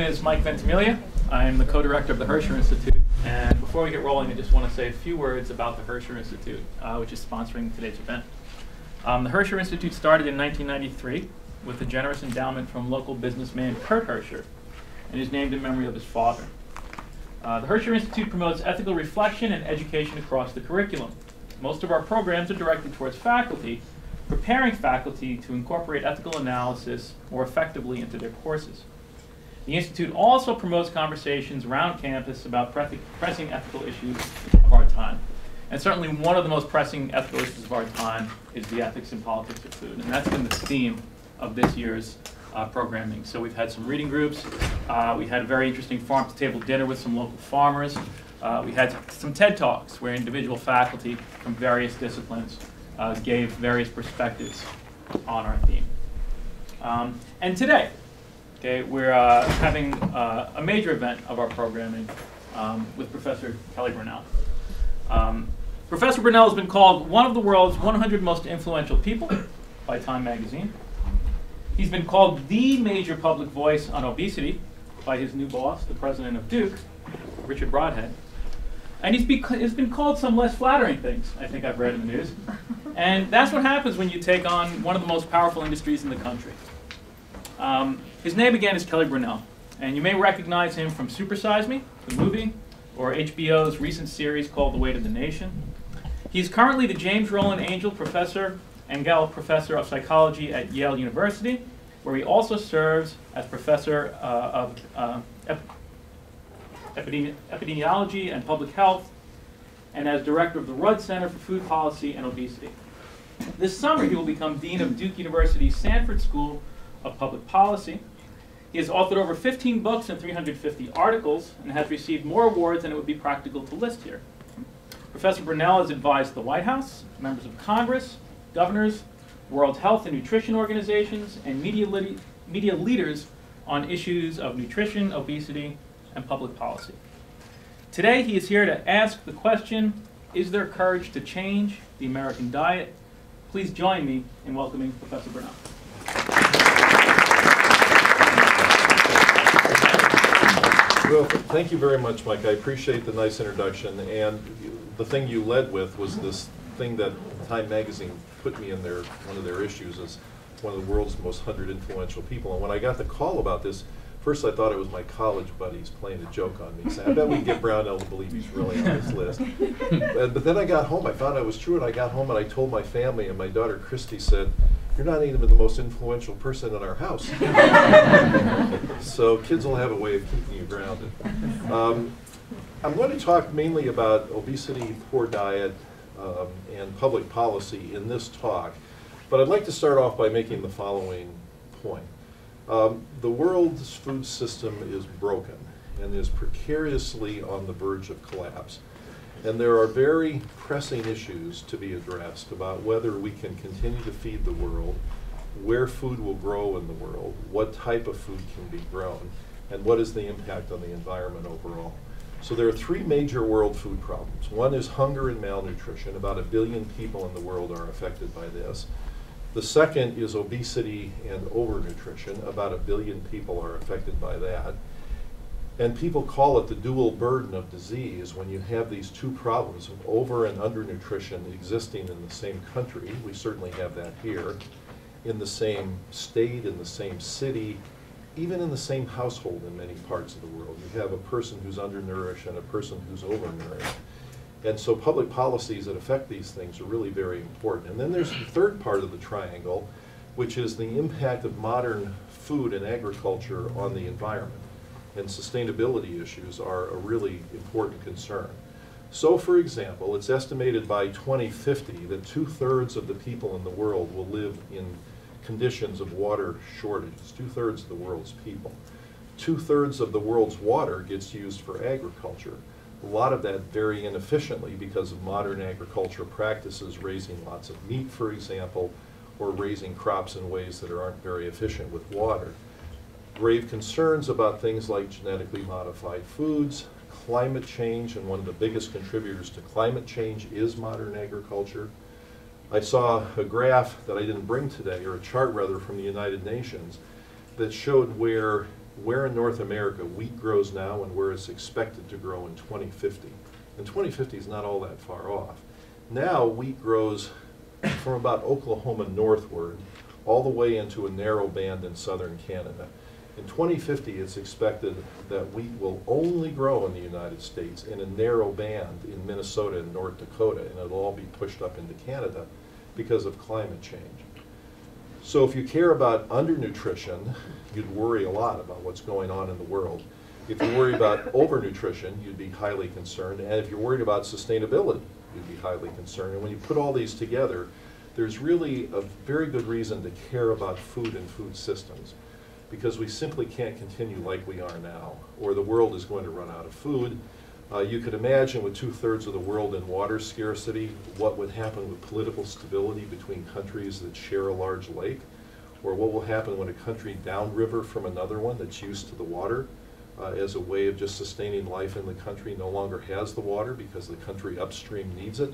My name is Mike Ventimiglia. I'm the co-director of the Hersher Institute. And before we get rolling, I just want to say a few words about the Hersher Institute, uh, which is sponsoring today's event. Um, the Hersher Institute started in 1993 with a generous endowment from local businessman Kurt Hersher, and is named in memory of his father. Uh, the Hersher Institute promotes ethical reflection and education across the curriculum. Most of our programs are directed towards faculty, preparing faculty to incorporate ethical analysis more effectively into their courses. The Institute also promotes conversations around campus about pressing ethical issues of our time. And certainly one of the most pressing ethical issues of our time is the ethics and politics of food. And that's been the theme of this year's uh, programming. So we've had some reading groups. Uh, we had a very interesting farm-to-table dinner with some local farmers. Uh, we had some TED Talks where individual faculty from various disciplines uh, gave various perspectives on our theme. Um, and today, okay, we're uh, having uh, a major event of our programming um, with Professor Kelly Brownell. Um, Professor Brownell has been called one of the world's 100 most influential people by Time magazine. He's been called the major public voice on obesity by his new boss, the president of Duke, Richard Brodhead. And he's, he's been called some less flattering things, I think I've read in the news. And that's what happens when you take on one of the most powerful industries in the country. Um, his name again is Kelly Brownell, and you may recognize him from Super Size Me, the movie, or HBO's recent series called The Weight of the Nation. He's currently the James Rowland Angell Professor Engel Professor of Psychology at Yale University, where he also serves as Professor uh, of uh, ep epidemi Epidemiology and Public Health, and as Director of the Rudd Center for Food Policy and Obesity. This summer, he will become Dean of Duke University's Sanford School of Public Policy. He has authored over 15 books and 350 articles and has received more awards than it would be practical to list here. Professor Brownell has advised the White House, members of Congress, governors, World Health and Nutrition Organizations, and media, media leaders on issues of nutrition, obesity, and public policy. Today, he is here to ask the question, is there courage to change the American diet? Please join me in welcoming Professor Brownell. Well, thank you very much, Mike. I appreciate the nice introduction. And the thing you led with was this thing that Time Magazine put me in their, one of their issues as one of the world's most 100 influential people. And when I got the call about this, first I thought it was my college buddies playing a joke on me, saying, I bet we can get Brownell to believe he's really on this list. but, but then I got home, I found out it was true, and I got home and I told my family, and my daughter Christy said, you're not even the most influential person in our house. so kids will have a way of keeping you grounded. Um, I'm going to talk mainly about obesity, poor diet, um, and public policy in this talk, but I'd like to start off by making the following point. Um, the world's food system is broken and is precariously on the verge of collapse. And there are very pressing issues to be addressed about whether we can continue to feed the world, where food will grow in the world, what type of food can be grown, and what is the impact on the environment overall. So there are three major world food problems. One is hunger and malnutrition. About a billion people in the world are affected by this. The second is obesity and overnutrition. About a billion people are affected by that. And people call it the dual burden of disease when you have these two problems of over and undernutrition existing in the same country. We certainly have that here. In the same state, in the same city, even in the same household in many parts of the world. You have a person who's undernourished and a person who's overnourished. And so public policies that affect these things are really very important. And then there's the third part of the triangle, which is the impact of modern food and agriculture on the environment and sustainability issues are a really important concern. So for example, it's estimated by 2050 that two-thirds of the people in the world will live in conditions of water shortages, two-thirds of the world's people. Two-thirds of the world's water gets used for agriculture. A lot of that very inefficiently because of modern agricultural practices, raising lots of meat, for example, or raising crops in ways that aren't very efficient with water grave concerns about things like genetically modified foods, climate change, and one of the biggest contributors to climate change is modern agriculture. I saw a graph that I didn't bring today, or a chart rather, from the United Nations that showed where where in North America wheat grows now and where it's expected to grow in 2050. And 2050 is not all that far off. Now wheat grows from about Oklahoma northward all the way into a narrow band in southern Canada. In 2050, it's expected that wheat will only grow in the United States in a narrow band in Minnesota and North Dakota, and it'll all be pushed up into Canada because of climate change. So if you care about undernutrition, you'd worry a lot about what's going on in the world. If you worry about overnutrition, you'd be highly concerned. And if you're worried about sustainability, you'd be highly concerned. And when you put all these together, there's really a very good reason to care about food and food systems because we simply can't continue like we are now, or the world is going to run out of food. Uh, you could imagine with two-thirds of the world in water scarcity, what would happen with political stability between countries that share a large lake, or what will happen when a country downriver from another one that's used to the water uh, as a way of just sustaining life in the country no longer has the water because the country upstream needs it.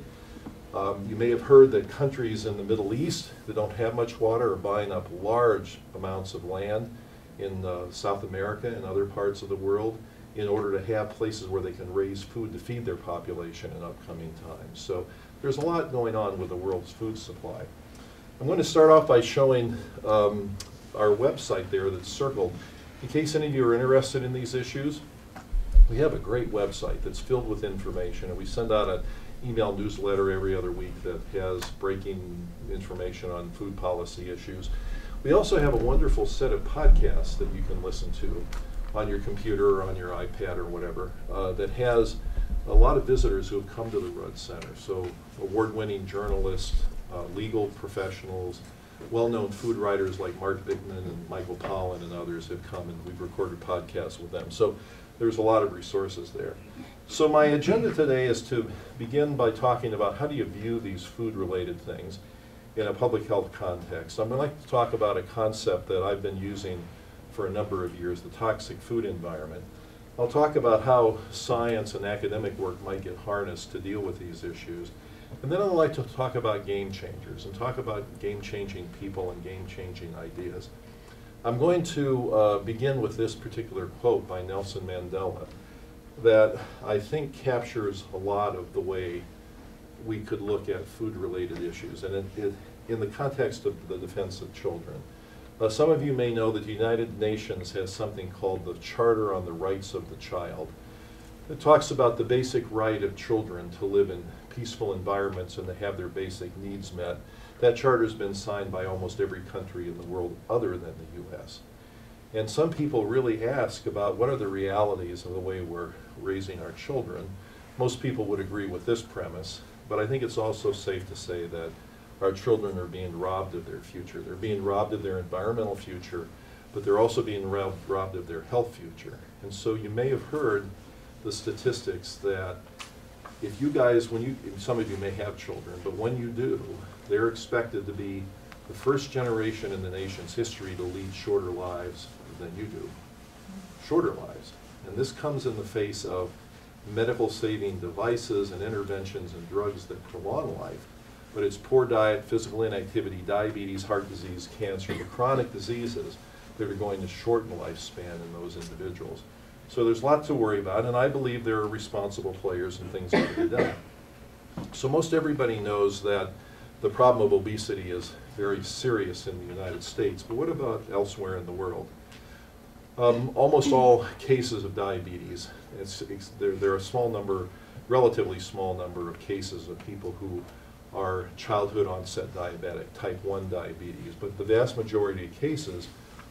Um, you may have heard that countries in the Middle East that don't have much water are buying up large amounts of land in uh, South America and other parts of the world in order to have places where they can raise food to feed their population in upcoming times. So there's a lot going on with the world's food supply. I'm going to start off by showing um, our website there that's circled. In case any of you are interested in these issues, we have a great website that's filled with information, and we send out an email newsletter every other week that has breaking information on food policy issues. We also have a wonderful set of podcasts that you can listen to on your computer or on your iPad or whatever uh, that has a lot of visitors who have come to the Rudd Center. So award-winning journalists, uh, legal professionals, well-known food writers like Mark Bittman and Michael Pollan and others have come and we've recorded podcasts with them. So there's a lot of resources there. So my agenda today is to begin by talking about how do you view these food-related things in a public health context. I'm going to like to talk about a concept that I've been using for a number of years, the toxic food environment. I'll talk about how science and academic work might get harnessed to deal with these issues. And then I'd like to talk about game changers and talk about game-changing people and game-changing ideas. I'm going to uh, begin with this particular quote by Nelson Mandela that I think captures a lot of the way we could look at food-related issues, and it, it, in the context of the defense of children. Uh, some of you may know that the United Nations has something called the Charter on the Rights of the Child. It talks about the basic right of children to live in peaceful environments and to have their basic needs met. That charter has been signed by almost every country in the world other than the U.S. And some people really ask about what are the realities of the way we're raising our children. Most people would agree with this premise, but I think it's also safe to say that our children are being robbed of their future. They're being robbed of their environmental future, but they're also being robbed, robbed of their health future. And so you may have heard the statistics that if you guys, when you, some of you may have children, but when you do, they're expected to be the first generation in the nation's history to lead shorter lives than you do. Shorter lives. And this comes in the face of medical saving devices and interventions and drugs that prolong life. But it's poor diet, physical inactivity, diabetes, heart disease, cancer, the chronic diseases that are going to shorten lifespan in those individuals. So there's a lot to worry about, and I believe there are responsible players and things that to be done. So most everybody knows that the problem of obesity is very serious in the United States, but what about elsewhere in the world? Um, almost all cases of diabetes, it's, it's, there, there are a small number, relatively small number of cases of people who are childhood onset diabetic, type 1 diabetes, but the vast majority of cases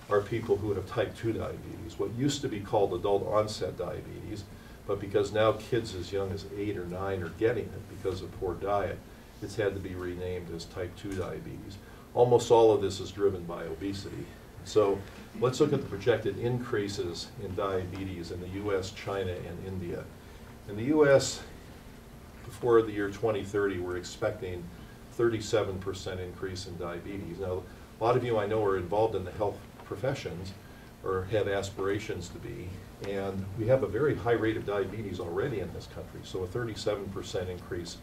are people who have type 2 diabetes, what used to be called adult onset diabetes, but because now kids as young as 8 or 9 are getting it because of poor diet, it's had to be renamed as type 2 diabetes. Almost all of this is driven by obesity. So let's look at the projected increases in diabetes in the US, China, and India. In the US, before the year 2030, we're expecting 37% increase in diabetes. Now, a lot of you I know are involved in the health professions or have aspirations to be, and we have a very high rate of diabetes already in this country, so a 37% increase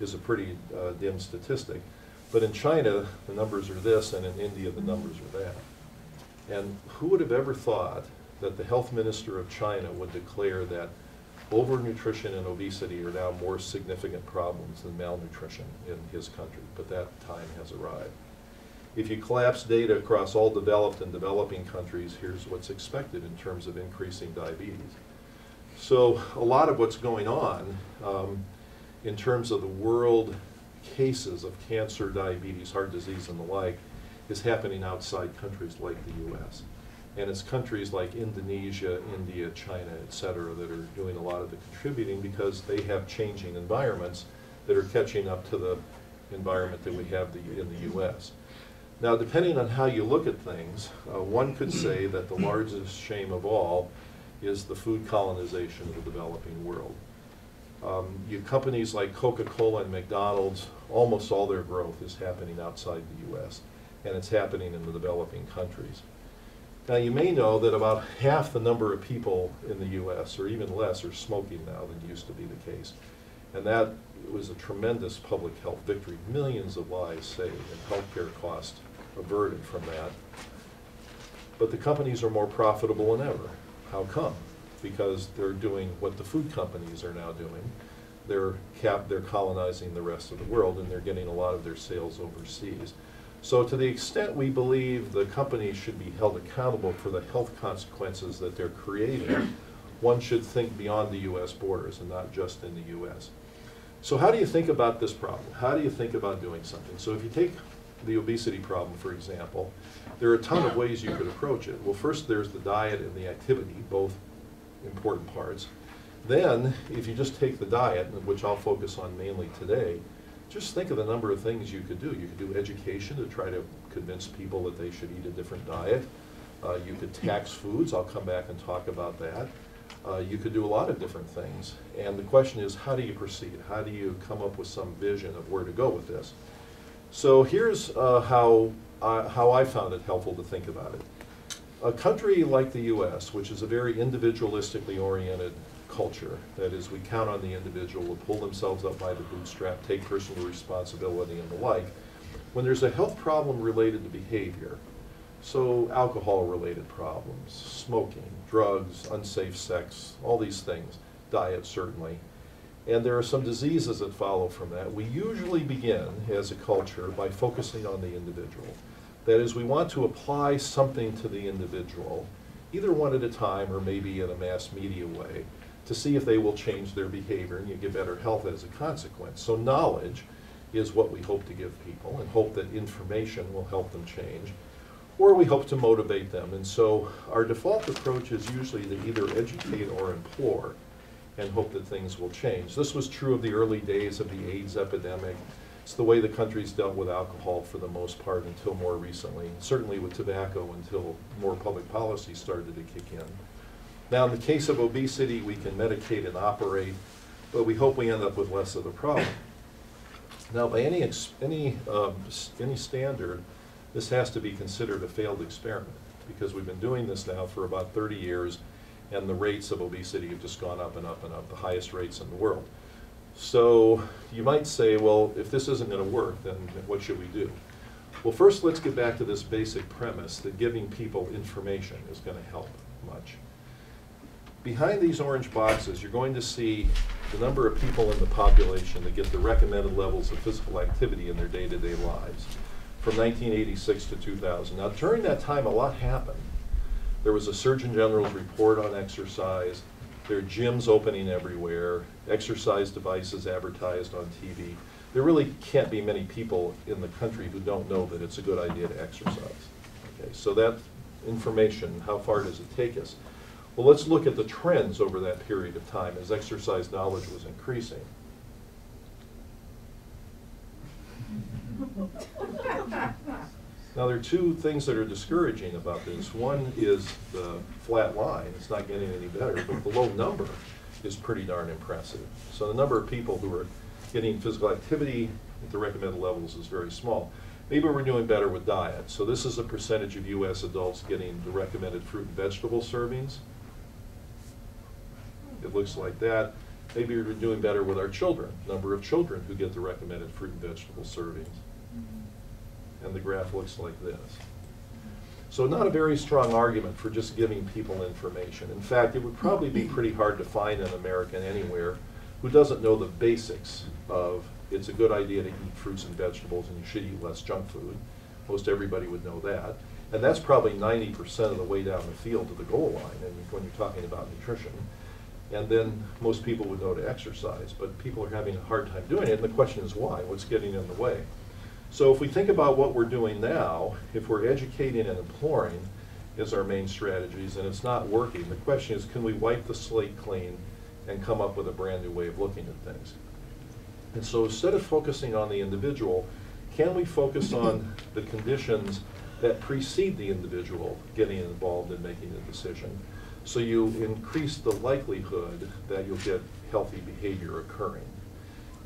is a pretty uh, dim statistic. But in China, the numbers are this, and in India, the numbers are that. And who would have ever thought that the health minister of China would declare that overnutrition and obesity are now more significant problems than malnutrition in his country, but that time has arrived. If you collapse data across all developed and developing countries, here's what's expected in terms of increasing diabetes. So a lot of what's going on um, in terms of the world cases of cancer, diabetes, heart disease, and the like is happening outside countries like the U.S. And it's countries like Indonesia, India, China, et cetera, that are doing a lot of the contributing because they have changing environments that are catching up to the environment that we have the, in the U.S. Now, depending on how you look at things, uh, one could say that the largest shame of all is the food colonization of the developing world. Um, you companies like Coca-Cola and McDonald's, almost all their growth is happening outside the U.S. and it's happening in the developing countries. Now, you may know that about half the number of people in the U.S., or even less, are smoking now than used to be the case. And that was a tremendous public health victory. Millions of lives saved and healthcare costs averted from that. But the companies are more profitable than ever. How come? Because they're doing what the food companies are now doing. They're cap, they're colonizing the rest of the world and they're getting a lot of their sales overseas. So to the extent we believe the companies should be held accountable for the health consequences that they're creating, one should think beyond the US borders and not just in the US. So how do you think about this problem? How do you think about doing something? So if you take the obesity problem, for example, there are a ton of ways you could approach it. Well, first there's the diet and the activity, both important parts. Then, if you just take the diet, which I'll focus on mainly today, just think of the number of things you could do. You could do education to try to convince people that they should eat a different diet. Uh, you could tax foods. I'll come back and talk about that. Uh, you could do a lot of different things. And the question is, how do you proceed? How do you come up with some vision of where to go with this? So here's uh, how, how I found it helpful to think about it. A country like the U.S., which is a very individualistically oriented culture. That is, we count on the individual to pull themselves up by the bootstrap, take personal responsibility and the like. When there's a health problem related to behavior, so alcohol-related problems, smoking, drugs, unsafe sex, all these things, diet certainly, and there are some diseases that follow from that. We usually begin as a culture by focusing on the individual. That is, we want to apply something to the individual, either one at a time or maybe in a mass media way, to see if they will change their behavior and you get better health as a consequence. So knowledge is what we hope to give people and hope that information will help them change. Or we hope to motivate them. And so our default approach is usually to either educate or implore and hope that things will change. This was true of the early days of the AIDS epidemic. It's the way the countries dealt with alcohol for the most part until more recently. Certainly with tobacco until more public policy started to kick in. Now, in the case of obesity, we can medicate and operate, but we hope we end up with less of the problem. Now, by any, any, um, any standard, this has to be considered a failed experiment because we've been doing this now for about 30 years and the rates of obesity have just gone up and up and up, the highest rates in the world. So you might say, well, if this isn't going to work, then what should we do? Well, first let's get back to this basic premise that giving people information is going to help much. Behind these orange boxes, you're going to see the number of people in the population that get the recommended levels of physical activity in their day-to-day -day lives from 1986 to 2000. Now, during that time, a lot happened. There was a Surgeon General's report on exercise. There are gyms opening everywhere, exercise devices advertised on TV. There really can't be many people in the country who don't know that it's a good idea to exercise. Okay, so that information, how far does it take us? Well, let's look at the trends over that period of time as exercise knowledge was increasing. Now, there are two things that are discouraging about this. One is the flat line. It's not getting any better, but the low number is pretty darn impressive. So the number of people who are getting physical activity at the recommended levels is very small. Maybe we're doing better with diet. So this is a percentage of U.S. adults getting the recommended fruit and vegetable servings. It looks like that. Maybe we're doing better with our children, number of children who get the recommended fruit and vegetable servings. And the graph looks like this. So not a very strong argument for just giving people information. In fact, it would probably be pretty hard to find an American anywhere who doesn't know the basics of it's a good idea to eat fruits and vegetables and you should eat less junk food. Most everybody would know that. And that's probably 90% of the way down the field to the goal line and when you're talking about nutrition. And then most people would know to exercise, but people are having a hard time doing it. And the question is why? What's getting in the way? So if we think about what we're doing now, if we're educating and imploring is our main strategies and it's not working, the question is can we wipe the slate clean and come up with a brand new way of looking at things? And so instead of focusing on the individual, can we focus on the conditions that precede the individual getting involved in making a decision? So you increase the likelihood that you'll get healthy behavior occurring.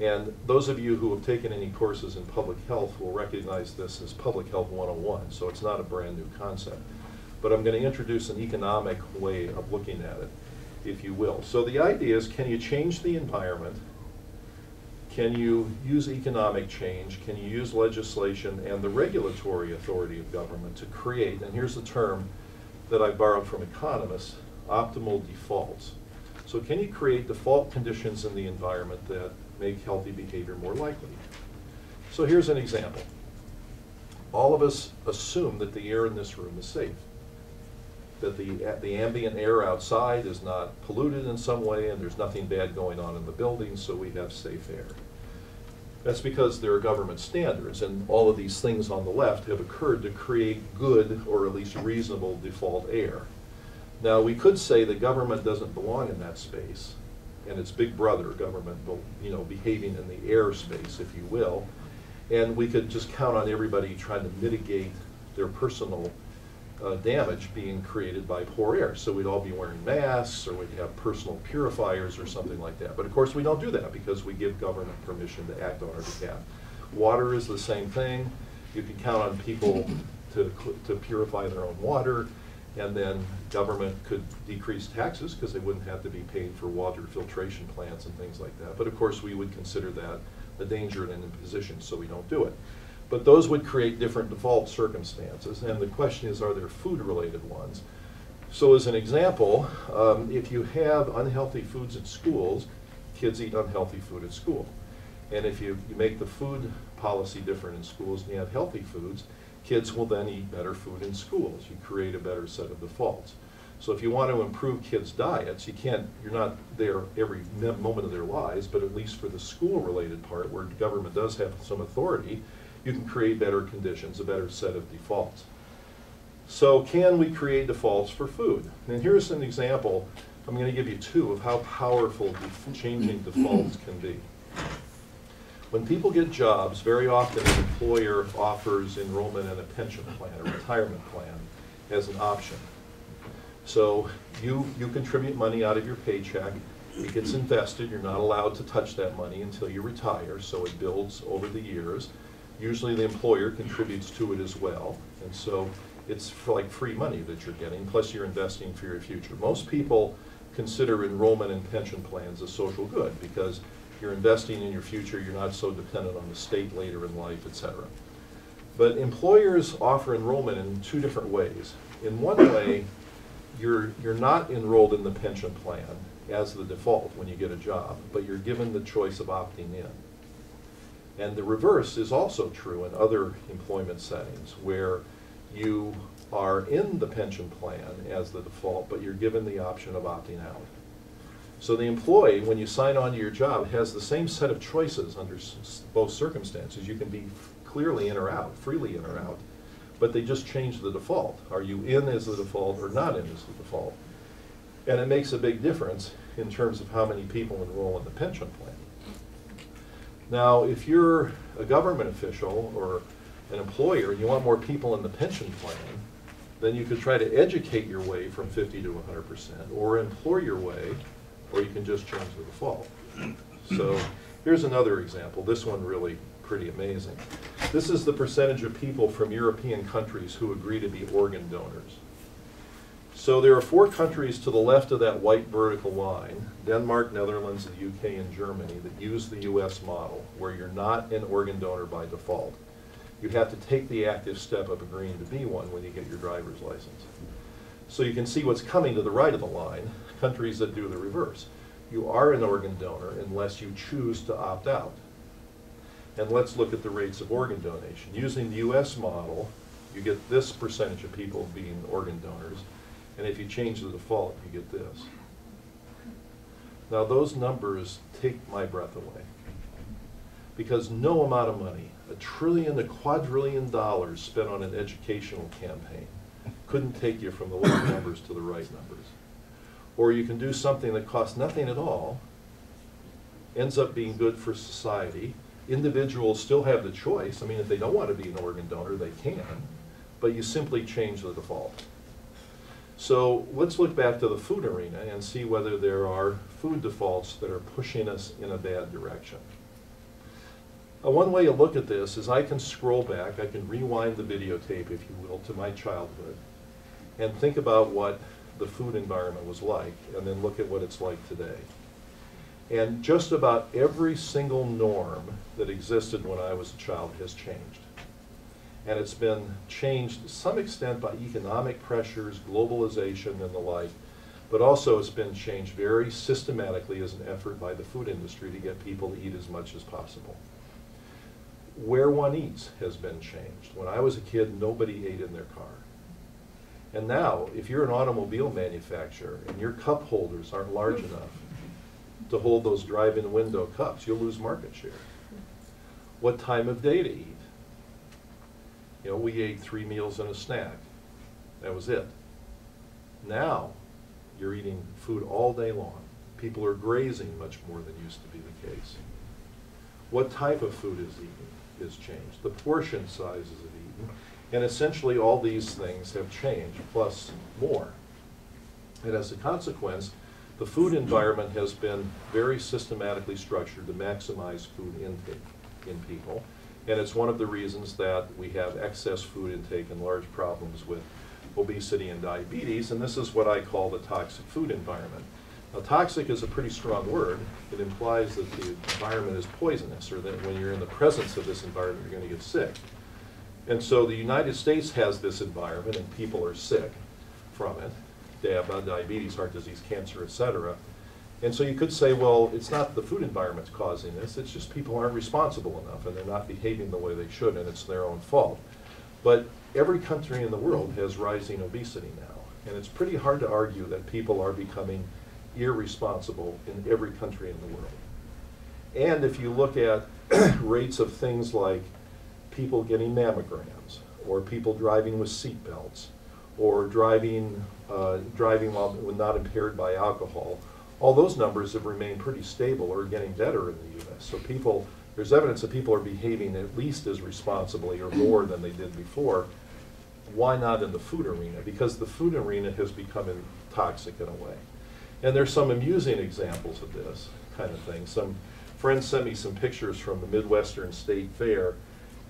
And those of you who have taken any courses in public health will recognize this as Public Health 101, so it's not a brand new concept. But I'm going to introduce an economic way of looking at it, if you will. So the idea is, can you change the environment? Can you use economic change? Can you use legislation and the regulatory authority of government to create, and here's the term that I borrowed from economists, optimal defaults. So can you create default conditions in the environment that make healthy behavior more likely? So here's an example. All of us assume that the air in this room is safe, that the, the ambient air outside is not polluted in some way and there's nothing bad going on in the building, so we have safe air. That's because there are government standards, and all of these things on the left have occurred to create good or at least reasonable default air. Now, we could say the government doesn't belong in that space, and it's big brother government, you know, behaving in the air space, if you will, and we could just count on everybody trying to mitigate their personal uh, damage being created by poor air. So we'd all be wearing masks, or we'd have personal purifiers or something like that. But of course, we don't do that because we give government permission to act on our behalf. Water is the same thing. You can count on people to, to purify their own water, and then government could decrease taxes because they wouldn't have to be paid for water filtration plants and things like that. But of course, we would consider that a danger and an imposition, so we don't do it. But those would create different default circumstances, and the question is, are there food-related ones? So as an example, um, if you have unhealthy foods at schools, kids eat unhealthy food at school. And if you, you make the food policy different in schools and you have healthy foods, kids will then eat better food in schools. You create a better set of defaults. So if you want to improve kids' diets, you can't, you're not there every moment of their lives, but at least for the school-related part where government does have some authority, you can create better conditions, a better set of defaults. So can we create defaults for food? And here's an example, I'm going to give you two of how powerful changing defaults can be. When people get jobs, very often an employer offers enrollment in a pension plan, a retirement plan, as an option. So you, you contribute money out of your paycheck, it gets invested, you're not allowed to touch that money until you retire, so it builds over the years. Usually the employer contributes to it as well. And so it's like free money that you're getting, plus you're investing for your future. Most people consider enrollment in pension plans a social good because you're investing in your future, you're not so dependent on the state later in life, et cetera. But employers offer enrollment in two different ways. In one way, you're, you're not enrolled in the pension plan as the default when you get a job, but you're given the choice of opting in. And the reverse is also true in other employment settings where you are in the pension plan as the default, but you're given the option of opting out. So the employee, when you sign on to your job, has the same set of choices under both circumstances. You can be clearly in or out, freely in or out, but they just change the default. Are you in as the default or not in as the default? And it makes a big difference in terms of how many people enroll in the pension plan. Now, if you're a government official or an employer and you want more people in the pension plan, then you could try to educate your way from 50 to 100%, or employ your way, or you can just change the default. So here's another example. This one really pretty amazing. This is the percentage of people from European countries who agree to be organ donors. So there are four countries to the left of that white vertical line, Denmark, Netherlands, the UK, and Germany, that use the US model, where you're not an organ donor by default. You have to take the active step of agreeing to be one when you get your driver's license. So you can see what's coming to the right of the line, countries that do the reverse. You are an organ donor unless you choose to opt out. And let's look at the rates of organ donation. Using the US model, you get this percentage of people being organ donors, and if you change the default, you get this. Now, those numbers take my breath away. Because no amount of money, a trillion, a quadrillion dollars spent on an educational campaign, couldn't take you from the left numbers to the right numbers. Or you can do something that costs nothing at all, ends up being good for society. Individuals still have the choice. I mean, if they don't want to be an organ donor, they can, but you simply change the default. So let's look back to the food arena and see whether there are food defaults that are pushing us in a bad direction. Uh, one way to look at this is I can scroll back, I can rewind the videotape, if you will, to my childhood and think about what the food environment was like and then look at what it's like today. And just about every single norm that existed when I was a child has changed. And it's been changed to some extent by economic pressures, globalization and the like, but also it's been changed very systematically as an effort by the food industry to get people to eat as much as possible. Where one eats has been changed. When I was a kid, nobody ate in their car. And now, if you're an automobile manufacturer and your cup holders aren't large hmm. enough to hold those drive-in window cups, you'll lose market share. What time of day to eat? You know, we ate three meals and a snack. That was it. Now, you're eating food all day long. People are grazing much more than used to be the case. What type of food is eaten is changed. The portion sizes of. And essentially, all these things have changed, plus more. And as a consequence, the food environment has been very systematically structured to maximize food intake in people. And it's one of the reasons that we have excess food intake and large problems with obesity and diabetes. And this is what I call the toxic food environment. Now, toxic is a pretty strong word. It implies that the environment is poisonous, or that when you're in the presence of this environment, you're going to get sick. And so the United States has this environment, and people are sick from it. They have uh, diabetes, heart disease, cancer, etc. And so you could say, well, it's not the food environment's causing this, it's just people aren't responsible enough, and they're not behaving the way they should, and it's their own fault. But every country in the world has rising obesity now, and it's pretty hard to argue that people are becoming irresponsible in every country in the world. And if you look at rates of things like people getting mammograms, or people driving with seat belts, or driving, uh, driving while not impaired by alcohol, all those numbers have remained pretty stable or getting better in the U.S. So people, there's evidence that people are behaving at least as responsibly or more than they did before. Why not in the food arena? Because the food arena has become toxic in a way. And there's some amusing examples of this kind of thing. Some friends sent me some pictures from the Midwestern State Fair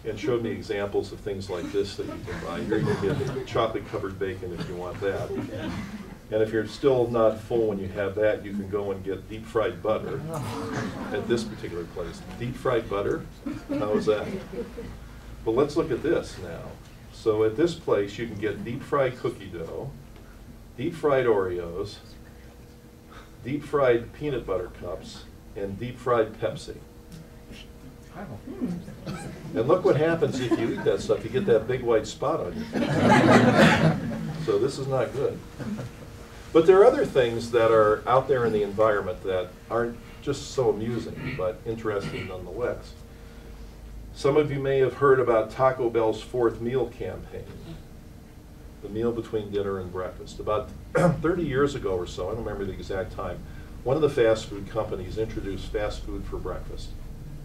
and showed me examples of things like this that you can buy. Here you can get chocolate covered bacon if you want that. And if you're still not full when you have that, you can go and get deep fried butter at this particular place. Deep fried butter? How is that? But let's look at this now. So at this place, you can get deep fried cookie dough, deep fried Oreos, deep fried peanut butter cups, and deep fried Pepsi. And look what happens if you eat that stuff. You get that big white spot on you. so this is not good. But there are other things that are out there in the environment that aren't just so amusing, but interesting nonetheless. Some of you may have heard about Taco Bell's fourth meal campaign, the meal between dinner and breakfast. About 30 years ago or so, I don't remember the exact time, one of the fast food companies introduced fast food for breakfast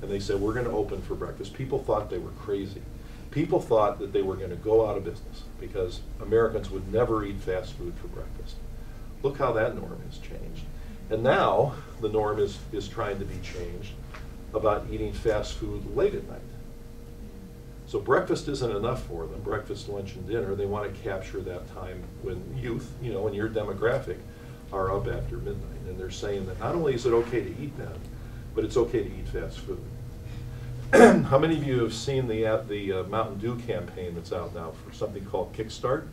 and they said, we're going to open for breakfast. People thought they were crazy. People thought that they were going to go out of business because Americans would never eat fast food for breakfast. Look how that norm has changed. And now the norm is, is trying to be changed about eating fast food late at night. So breakfast isn't enough for them, breakfast, lunch, and dinner. They want to capture that time when youth, you know, in your demographic, are up after midnight. And they're saying that not only is it okay to eat then, but it's okay to eat fast food. How many of you have seen the, uh, the uh, Mountain Dew campaign that's out now for something called Kickstart?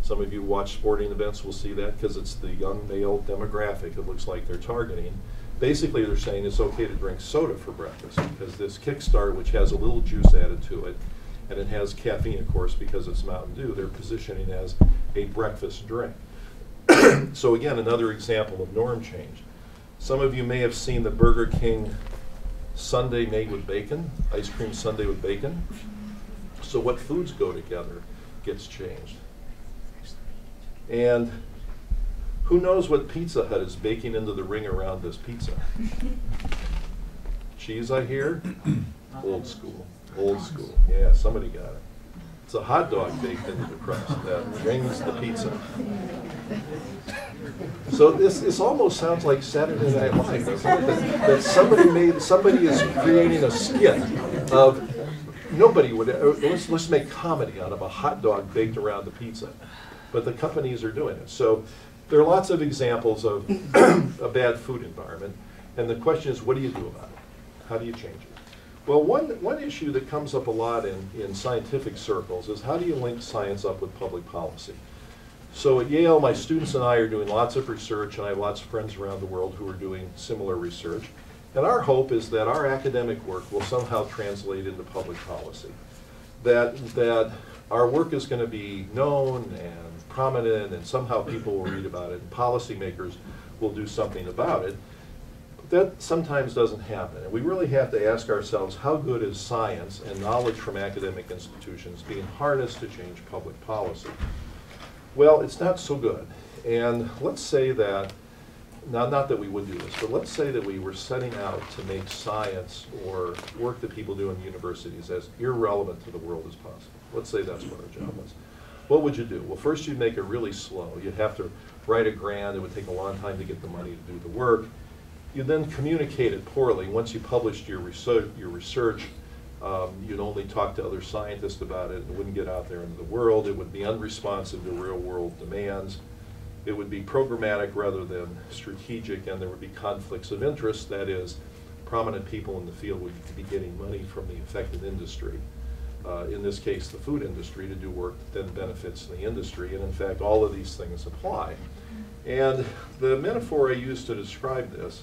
Some of you watch sporting events will see that because it's the young male demographic it looks like they're targeting. Basically, they're saying it's okay to drink soda for breakfast because this Kickstart, which has a little juice added to it, and it has caffeine, of course, because it's Mountain Dew, they're positioning as a breakfast drink. so again, another example of norm change. Some of you may have seen the Burger King sundae made with bacon, ice cream sundae with bacon. So what foods go together gets changed. And who knows what Pizza Hut is baking into the ring around this pizza? Cheese, I hear? Old school, old school. Yeah, somebody got it. It's a hot dog baked into the crust that rings the pizza. So this, this almost sounds like Saturday Night Live. That, that somebody made, somebody is creating a skit of, nobody would, uh, let's, let's make comedy out of a hot dog baked around the pizza. But the companies are doing it. So there are lots of examples of a bad food environment. And the question is, what do you do about it? How do you change it? Well, one, one issue that comes up a lot in, in scientific circles is how do you link science up with public policy? So at Yale, my students and I are doing lots of research, and I have lots of friends around the world who are doing similar research. And our hope is that our academic work will somehow translate into public policy. That, that our work is going to be known and prominent, and somehow people will read about it, and policymakers will do something about it. That sometimes doesn't happen. And we really have to ask ourselves, how good is science and knowledge from academic institutions being harnessed to change public policy? Well, it's not so good. And let's say that, not, not that we would do this, but let's say that we were setting out to make science or work that people do in universities as irrelevant to the world as possible. Let's say that's what our job was. What would you do? Well, first you'd make it really slow. You'd have to write a grant. It would take a long time to get the money to do the work. You then communicate it poorly. Once you published your research, your research um, you'd only talk to other scientists about it. It wouldn't get out there into the world. It would be unresponsive to real world demands. It would be programmatic rather than strategic, and there would be conflicts of interest. That is, prominent people in the field would be getting money from the affected industry. Uh, in this case, the food industry, to do work that then benefits the industry. And in fact, all of these things apply. And the metaphor I use to describe this,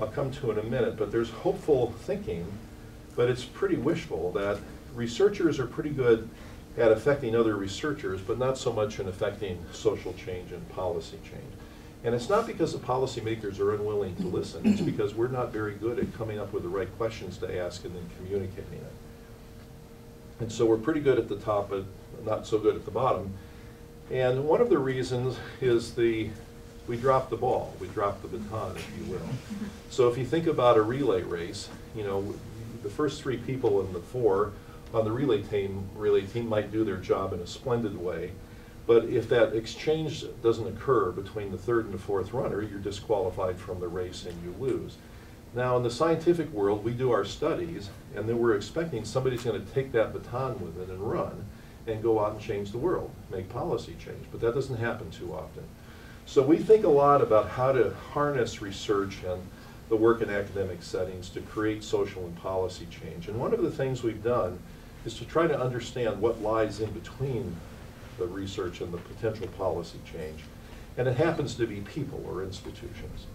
I'll come to in a minute, but there's hopeful thinking but it's pretty wishful that researchers are pretty good at affecting other researchers, but not so much in affecting social change and policy change. And it's not because the policymakers are unwilling to listen, it's because we're not very good at coming up with the right questions to ask and then communicating it. And so we're pretty good at the top, but not so good at the bottom. And one of the reasons is the, we dropped the ball, we dropped the baton, if you will. So if you think about a relay race, you know, the first three people in the four on the relay team, relay team might do their job in a splendid way. But if that exchange doesn't occur between the third and the fourth runner, you're disqualified from the race and you lose. Now, in the scientific world, we do our studies, and then we're expecting somebody's going to take that baton with it and run and go out and change the world, make policy change. But that doesn't happen too often. So we think a lot about how to harness research and the work in academic settings to create social and policy change. And one of the things we've done is to try to understand what lies in between the research and the potential policy change. And it happens to be people or institutions.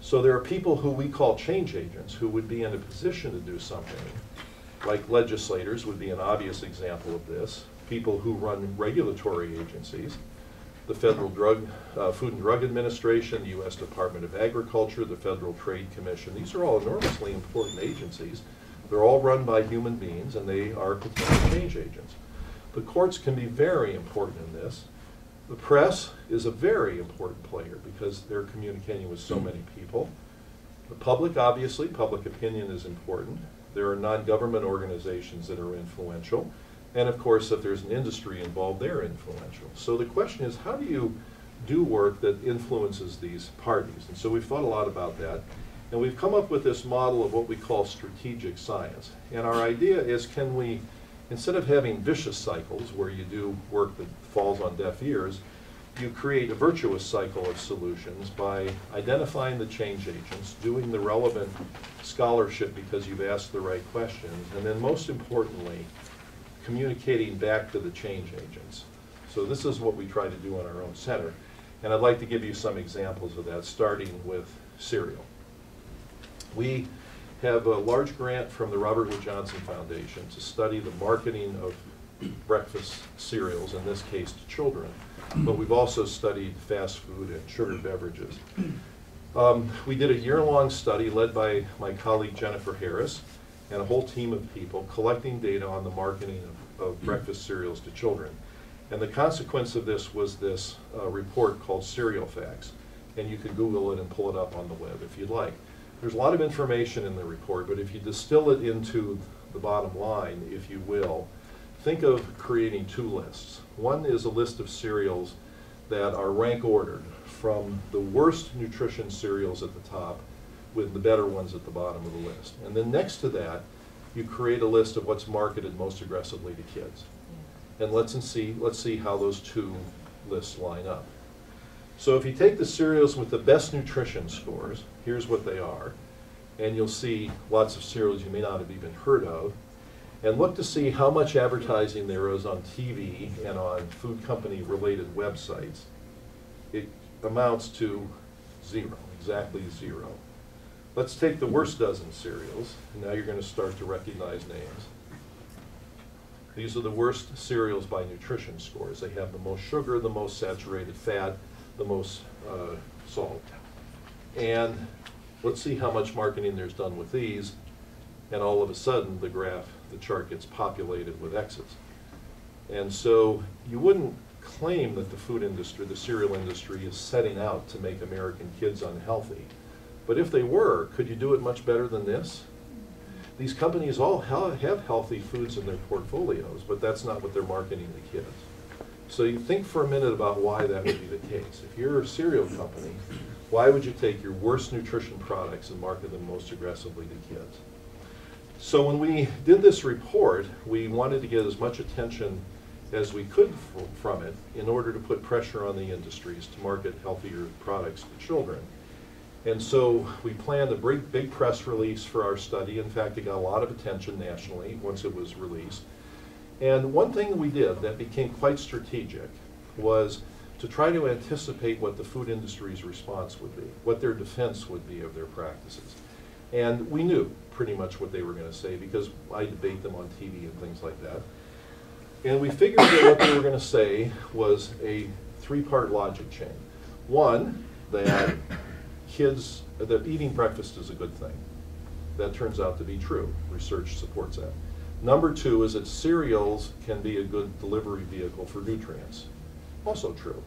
So there are people who we call change agents who would be in a position to do something. Like legislators would be an obvious example of this. People who run regulatory agencies the Federal Drug, uh, Food and Drug Administration, the U.S. Department of Agriculture, the Federal Trade Commission. These are all enormously important agencies. They're all run by human beings, and they are potential change agents. The courts can be very important in this. The press is a very important player because they're communicating with so many people. The public, obviously, public opinion is important. There are non-government organizations that are influential. And of course, if there's an industry involved, they're influential. So the question is, how do you do work that influences these parties? And so we've thought a lot about that. And we've come up with this model of what we call strategic science. And our idea is, can we, instead of having vicious cycles where you do work that falls on deaf ears, you create a virtuous cycle of solutions by identifying the change agents, doing the relevant scholarship because you've asked the right questions, and then most importantly, communicating back to the change agents. So this is what we try to do in our own center. And I'd like to give you some examples of that, starting with cereal. We have a large grant from the Robert Wood Johnson Foundation to study the marketing of breakfast cereals, in this case to children. But we've also studied fast food and sugar beverages. Um, we did a year-long study led by my colleague Jennifer Harris and a whole team of people collecting data on the marketing of, of breakfast cereals to children. And the consequence of this was this uh, report called Cereal Facts. And you can Google it and pull it up on the web if you'd like. There's a lot of information in the report, but if you distill it into the bottom line, if you will, think of creating two lists. One is a list of cereals that are rank ordered from the worst nutrition cereals at the top with the better ones at the bottom of the list. And then next to that, you create a list of what's marketed most aggressively to kids. And let's and see, let's see how those two lists line up. So if you take the cereals with the best nutrition scores, here's what they are. And you'll see lots of cereals you may not have even heard of. And look to see how much advertising there is on TV and on food company related websites. It amounts to zero, exactly zero. Let's take the worst dozen cereals, and now you're going to start to recognize names. These are the worst cereals by nutrition scores. They have the most sugar, the most saturated fat, the most uh, salt. And let's see how much marketing there's done with these. And all of a sudden, the graph, the chart gets populated with X's. And so you wouldn't claim that the food industry, the cereal industry, is setting out to make American kids unhealthy. But if they were, could you do it much better than this? These companies all have healthy foods in their portfolios, but that's not what they're marketing to kids. So you think for a minute about why that would be the case. If you're a cereal company, why would you take your worst nutrition products and market them most aggressively to kids? So when we did this report, we wanted to get as much attention as we could from it in order to put pressure on the industries to market healthier products to children. And so we planned a big, big press release for our study. In fact, it got a lot of attention nationally once it was released. And one thing we did that became quite strategic was to try to anticipate what the food industry's response would be, what their defense would be of their practices. And we knew pretty much what they were going to say because I debate them on TV and things like that. And we figured that what they were going to say was a three-part logic chain. One, that kids, that eating breakfast is a good thing. That turns out to be true. Research supports that. Number two is that cereals can be a good delivery vehicle for nutrients. Also true.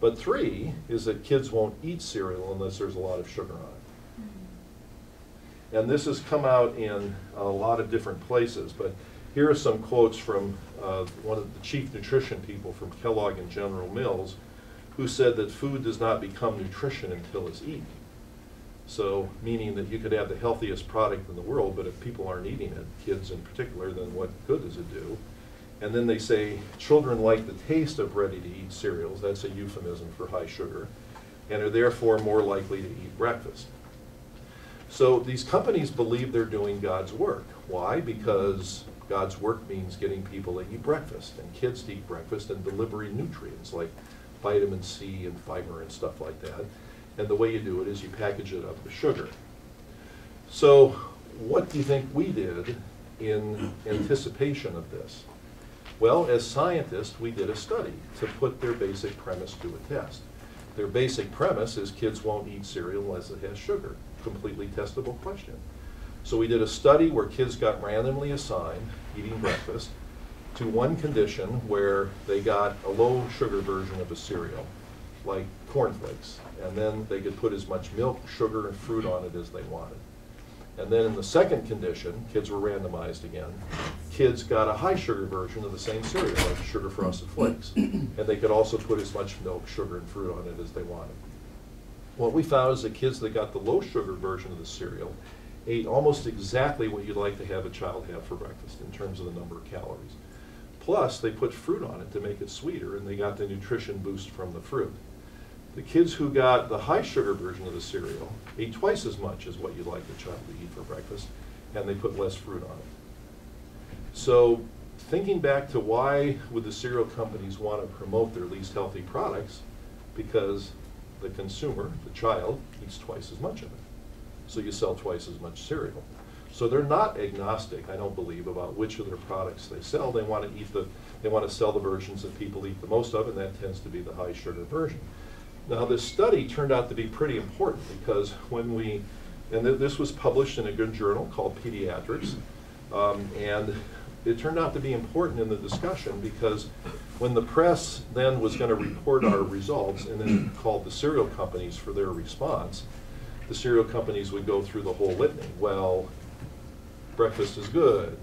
But three is that kids won't eat cereal unless there's a lot of sugar on it. And this has come out in a lot of different places, but here are some quotes from uh, one of the chief nutrition people from Kellogg and General Mills, who said that food does not become nutrition until it's eaten. So, meaning that you could have the healthiest product in the world, but if people aren't eating it, kids in particular, then what good does it do? And then they say children like the taste of ready-to-eat cereals, that's a euphemism for high sugar, and are therefore more likely to eat breakfast. So these companies believe they're doing God's work. Why? Because God's work means getting people to eat breakfast, and kids to eat breakfast, and delivering nutrients like vitamin C and fiber and stuff like that. And the way you do it is you package it up with sugar. So what do you think we did in anticipation of this? Well, as scientists, we did a study to put their basic premise to a test. Their basic premise is kids won't eat cereal unless it has sugar. Completely testable question. So we did a study where kids got randomly assigned eating breakfast to one condition where they got a low sugar version of a cereal, like cornflakes, and then they could put as much milk, sugar, and fruit on it as they wanted. And then in the second condition, kids were randomized again. Kids got a high sugar version of the same cereal, like sugar frosted flakes. And they could also put as much milk, sugar, and fruit on it as they wanted. What we found is that kids that got the low sugar version of the cereal ate almost exactly what you'd like to have a child have for breakfast in terms of the number of calories. Plus, they put fruit on it to make it sweeter, and they got the nutrition boost from the fruit. The kids who got the high sugar version of the cereal ate twice as much as what you'd like a child to eat for breakfast, and they put less fruit on it. So, thinking back to why would the cereal companies want to promote their least healthy products? Because the consumer, the child, eats twice as much of it. So you sell twice as much cereal. So they're not agnostic, I don't believe, about which of their products they sell. They want to eat the, they want to sell the versions that people eat the most of, and that tends to be the high sugar version. Now, this study turned out to be pretty important because when we, and th- this was published in a good journal called Pediatrics, um, and it turned out to be important in the discussion because when the press then was going to report our results and then called the cereal companies for their response, the cereal companies would go through the whole litany. Well, breakfast is good,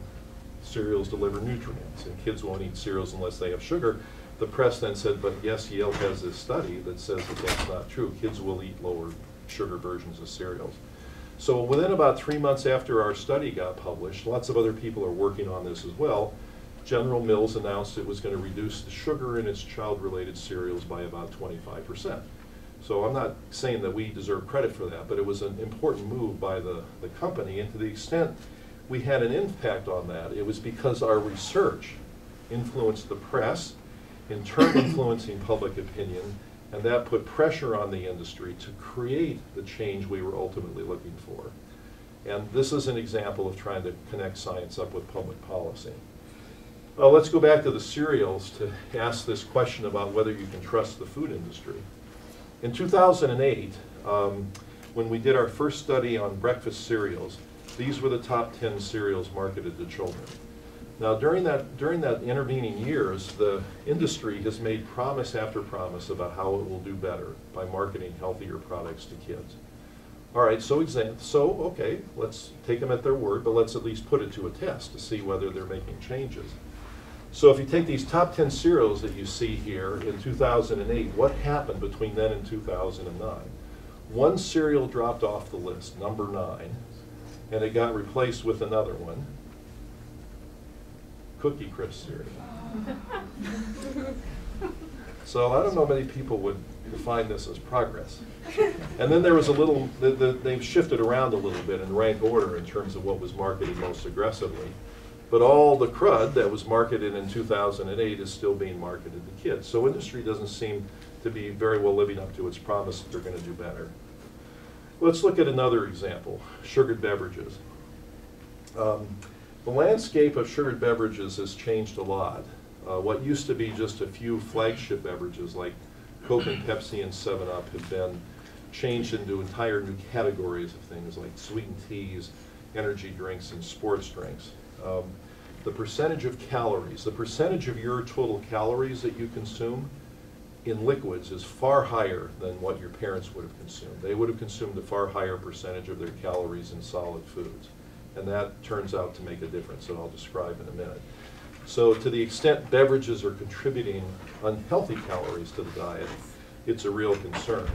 cereals deliver nutrients, and kids won't eat cereals unless they have sugar. The press then said, but yes, Yale has this study that says that that's not true. Kids will eat lower sugar versions of cereals. So within about three months after our study got published, lots of other people are working on this as well. General Mills announced it was going to reduce the sugar in its child-related cereals by about 25%. So I'm not saying that we deserve credit for that, but it was an important move by the, the company. And to the extent we had an impact on that, it was because our research influenced the press, in turn influencing public opinion, and that put pressure on the industry to create the change we were ultimately looking for. And this is an example of trying to connect science up with public policy. Well, let's go back to the cereals to ask this question about whether you can trust the food industry. In 2008, um, when we did our first study on breakfast cereals, these were the top 10 cereals marketed to children. Now, during that, during that intervening years, the industry has made promise after promise about how it will do better by marketing healthier products to kids. All right, so so okay, let's take them at their word, but let's at least put it to a test to see whether they're making changes. So if you take these top 10 cereals that you see here in 2008, what happened between then and 2009? One cereal dropped off the list, number nine, and it got replaced with another one, Cookie Crisp cereal. So I don't know many people would define this as progress. And then there was a little, the, the, they've shifted around a little bit in rank order in terms of what was marketed most aggressively. But all the crud that was marketed in 2008 is still being marketed to kids. So industry doesn't seem to be very well living up to its promise that they're going to do better. Let's look at another example, sugared beverages. Um, the landscape of sugared beverages has changed a lot. Uh, what used to be just a few flagship beverages like Coke and Pepsi and 7-Up have been changed into entire new categories of things like sweetened teas, energy drinks, and sports drinks. Um, the percentage of calories, the percentage of your total calories that you consume in liquids is far higher than what your parents would have consumed. They would have consumed a far higher percentage of their calories in solid foods. And that turns out to make a difference that I'll describe in a minute. So to the extent beverages are contributing unhealthy calories to the diet, it's a real concern.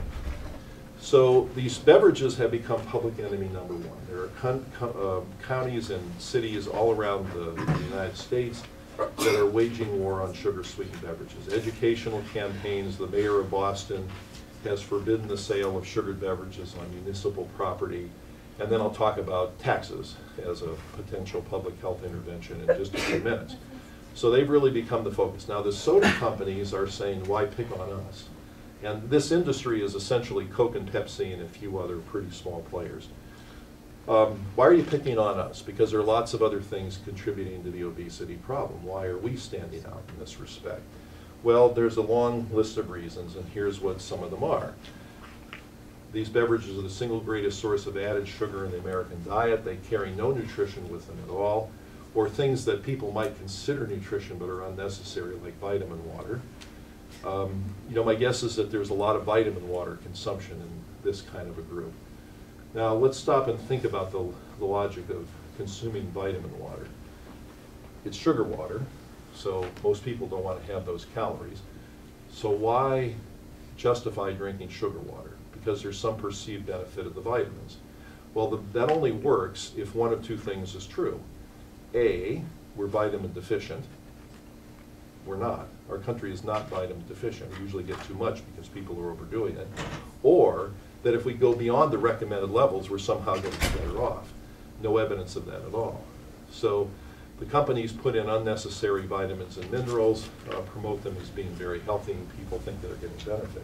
So these beverages have become public enemy number one. There are uh, counties and cities all around the, the United States that are waging war on sugar-sweetened beverages. Educational campaigns, the mayor of Boston has forbidden the sale of sugared beverages on municipal property. And then I'll talk about taxes as a potential public health intervention in just a few minutes. So they've really become the focus. Now, the soda companies are saying, why pick on us? And this industry is essentially Coke and Pepsi and a few other pretty small players. Um, why are you picking on us? Because there are lots of other things contributing to the obesity problem. Why are we standing out in this respect? Well, there's a long list of reasons, and here's what some of them are. These beverages are the single greatest source of added sugar in the American diet. They carry no nutrition with them at all, or things that people might consider nutrition but are unnecessary, like vitamin water. Um, you know, my guess is that there's a lot of vitamin water consumption in this kind of a group. Now, let's stop and think about the, the logic of consuming vitamin water. It's sugar water, so most people don't want to have those calories. So why justify drinking sugar water? Because there's some perceived benefit of the vitamins. Well, the, that only works if one of two things is true. A, we're vitamin deficient, we're not. Our country is not vitamin deficient. We usually get too much because people are overdoing it. Or that if we go beyond the recommended levels, we're somehow getting better off. No evidence of that at all. So the companies put in unnecessary vitamins and minerals, uh, promote them as being very healthy, and people think they're getting benefit.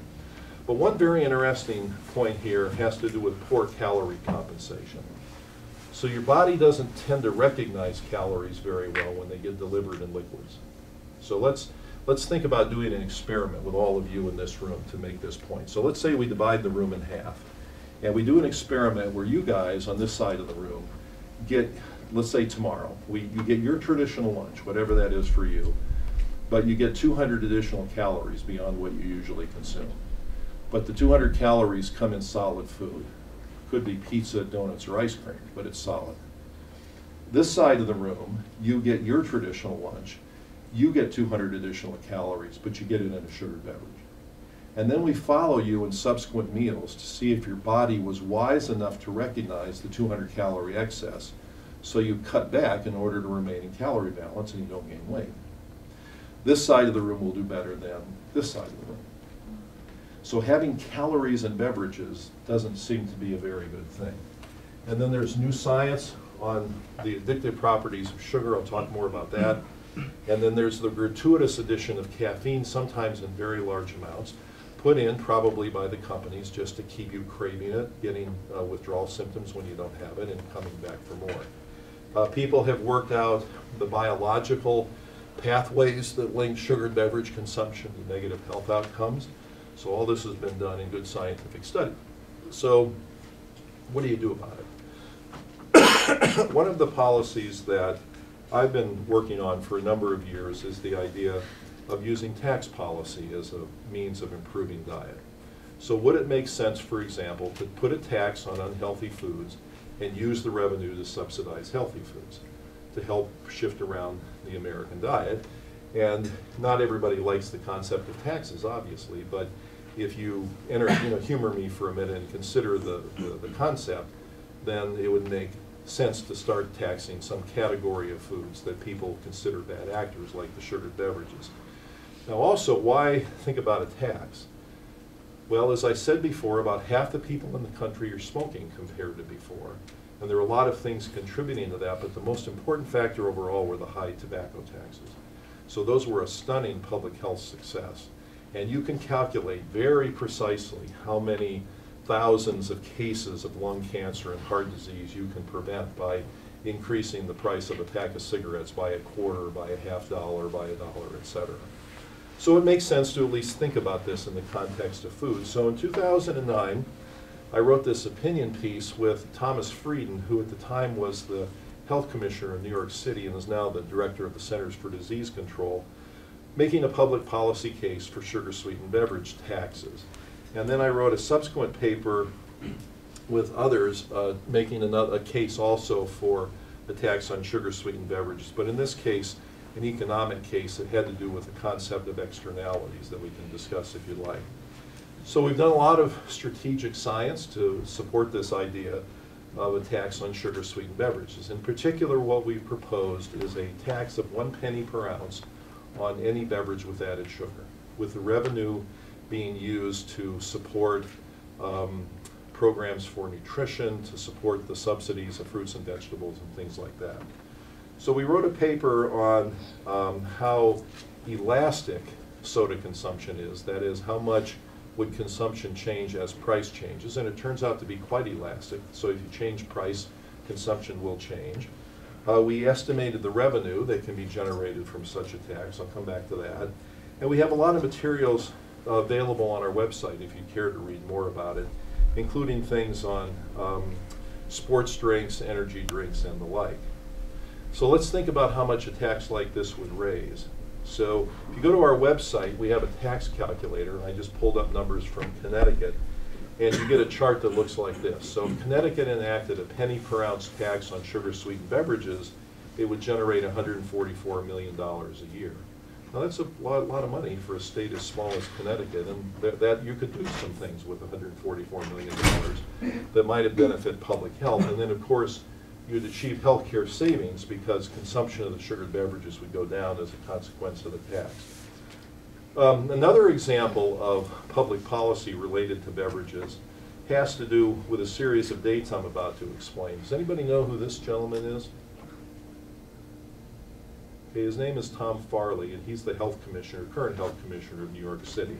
But one very interesting point here has to do with poor calorie compensation. So your body doesn't tend to recognize calories very well when they get delivered in liquids. So let's, let's think about doing an experiment with all of you in this room to make this point. So let's say we divide the room in half, and we do an experiment where you guys on this side of the room get, let's say tomorrow, we, you get your traditional lunch, whatever that is for you, but you get 200 additional calories beyond what you usually consume. But the 200 calories come in solid food. Could be pizza, donuts, or ice cream, but it's solid. This side of the room, you get your traditional lunch, you get 200 additional calories, but you get it in a sugared beverage. And then we follow you in subsequent meals to see if your body was wise enough to recognize the 200 calorie excess. So you cut back in order to remain in calorie balance and you don't gain weight. This side of the room will do better than this side of the room. So having calories and beverages doesn't seem to be a very good thing. And then there's new science on the addictive properties of sugar. I'll talk more about that. And then there's the gratuitous addition of caffeine, sometimes in very large amounts, put in probably by the companies just to keep you craving it, getting uh, withdrawal symptoms when you don't have it, and coming back for more. Uh, people have worked out the biological pathways that link sugared beverage consumption to negative health outcomes. So all this has been done in good scientific study. So what do you do about it? One of the policies that I've been working on for a number of years is the idea of using tax policy as a means of improving diet. So would it make sense, for example, to put a tax on unhealthy foods and use the revenue to subsidize healthy foods to help shift around the American diet? And not everybody likes the concept of taxes, obviously, but if you enter, you know, humor me for a minute and consider the, the, the concept, then it would make sense to start taxing some category of foods that people consider bad actors, like the sugared beverages. Now also, why think about a tax? Well, as I said before, about half the people in the country are smoking compared to before. And there are a lot of things contributing to that, but the most important factor overall were the high tobacco taxes. So those were a stunning public health success. And you can calculate very precisely how many thousands of cases of lung cancer and heart disease you can prevent by increasing the price of a pack of cigarettes by a quarter, by a half dollar, by a dollar, et cetera. So it makes sense to at least think about this in the context of food. So in 2009, I wrote this opinion piece with Thomas Frieden, who at the time was the health commissioner in New York City and is now the director of the Centers for Disease Control, making a public policy case for sugar-sweetened beverage taxes. And then I wrote a subsequent paper with others uh, making another a case also for a tax on sugar-sweetened beverages. But in this case, an economic case that had to do with the concept of externalities that we can discuss if you'd like. So we've done a lot of strategic science to support this idea of a tax on sugar-sweetened beverages. In particular, what we've proposed is a tax of one penny per ounce on any beverage with added sugar, with the revenue being used to support um, programs for nutrition, to support the subsidies of fruits and vegetables and things like that. So we wrote a paper on um, how elastic soda consumption is, that is, how much would consumption change as price changes, and it turns out to be quite elastic. So if you change price, consumption will change. Uh, we estimated the revenue that can be generated from such a tax. I'll come back to that. And we have a lot of materials available on our website if you care to read more about it, including things on um, sports drinks, energy drinks, and the like. So let's think about how much a tax like this would raise. So if you go to our website, we have a tax calculator. I just pulled up numbers from Connecticut. And you get a chart that looks like this. So if Connecticut enacted a penny per ounce tax on sugar-sweetened beverages, it would generate $144 million a year. Now that's a lot, lot, of money for a state as small as Connecticut, and th that you could do some things with $144 million that might have benefit public health. And then, of course, you'd achieve health care savings because consumption of the sugared beverages would go down as a consequence of the tax. Um, Another example of public policy related to beverages has to do with a series of dates I'm about to explain. Does anybody know who this gentleman is? His name is Tom Farley, and he's the health commissioner, current health commissioner of New York City.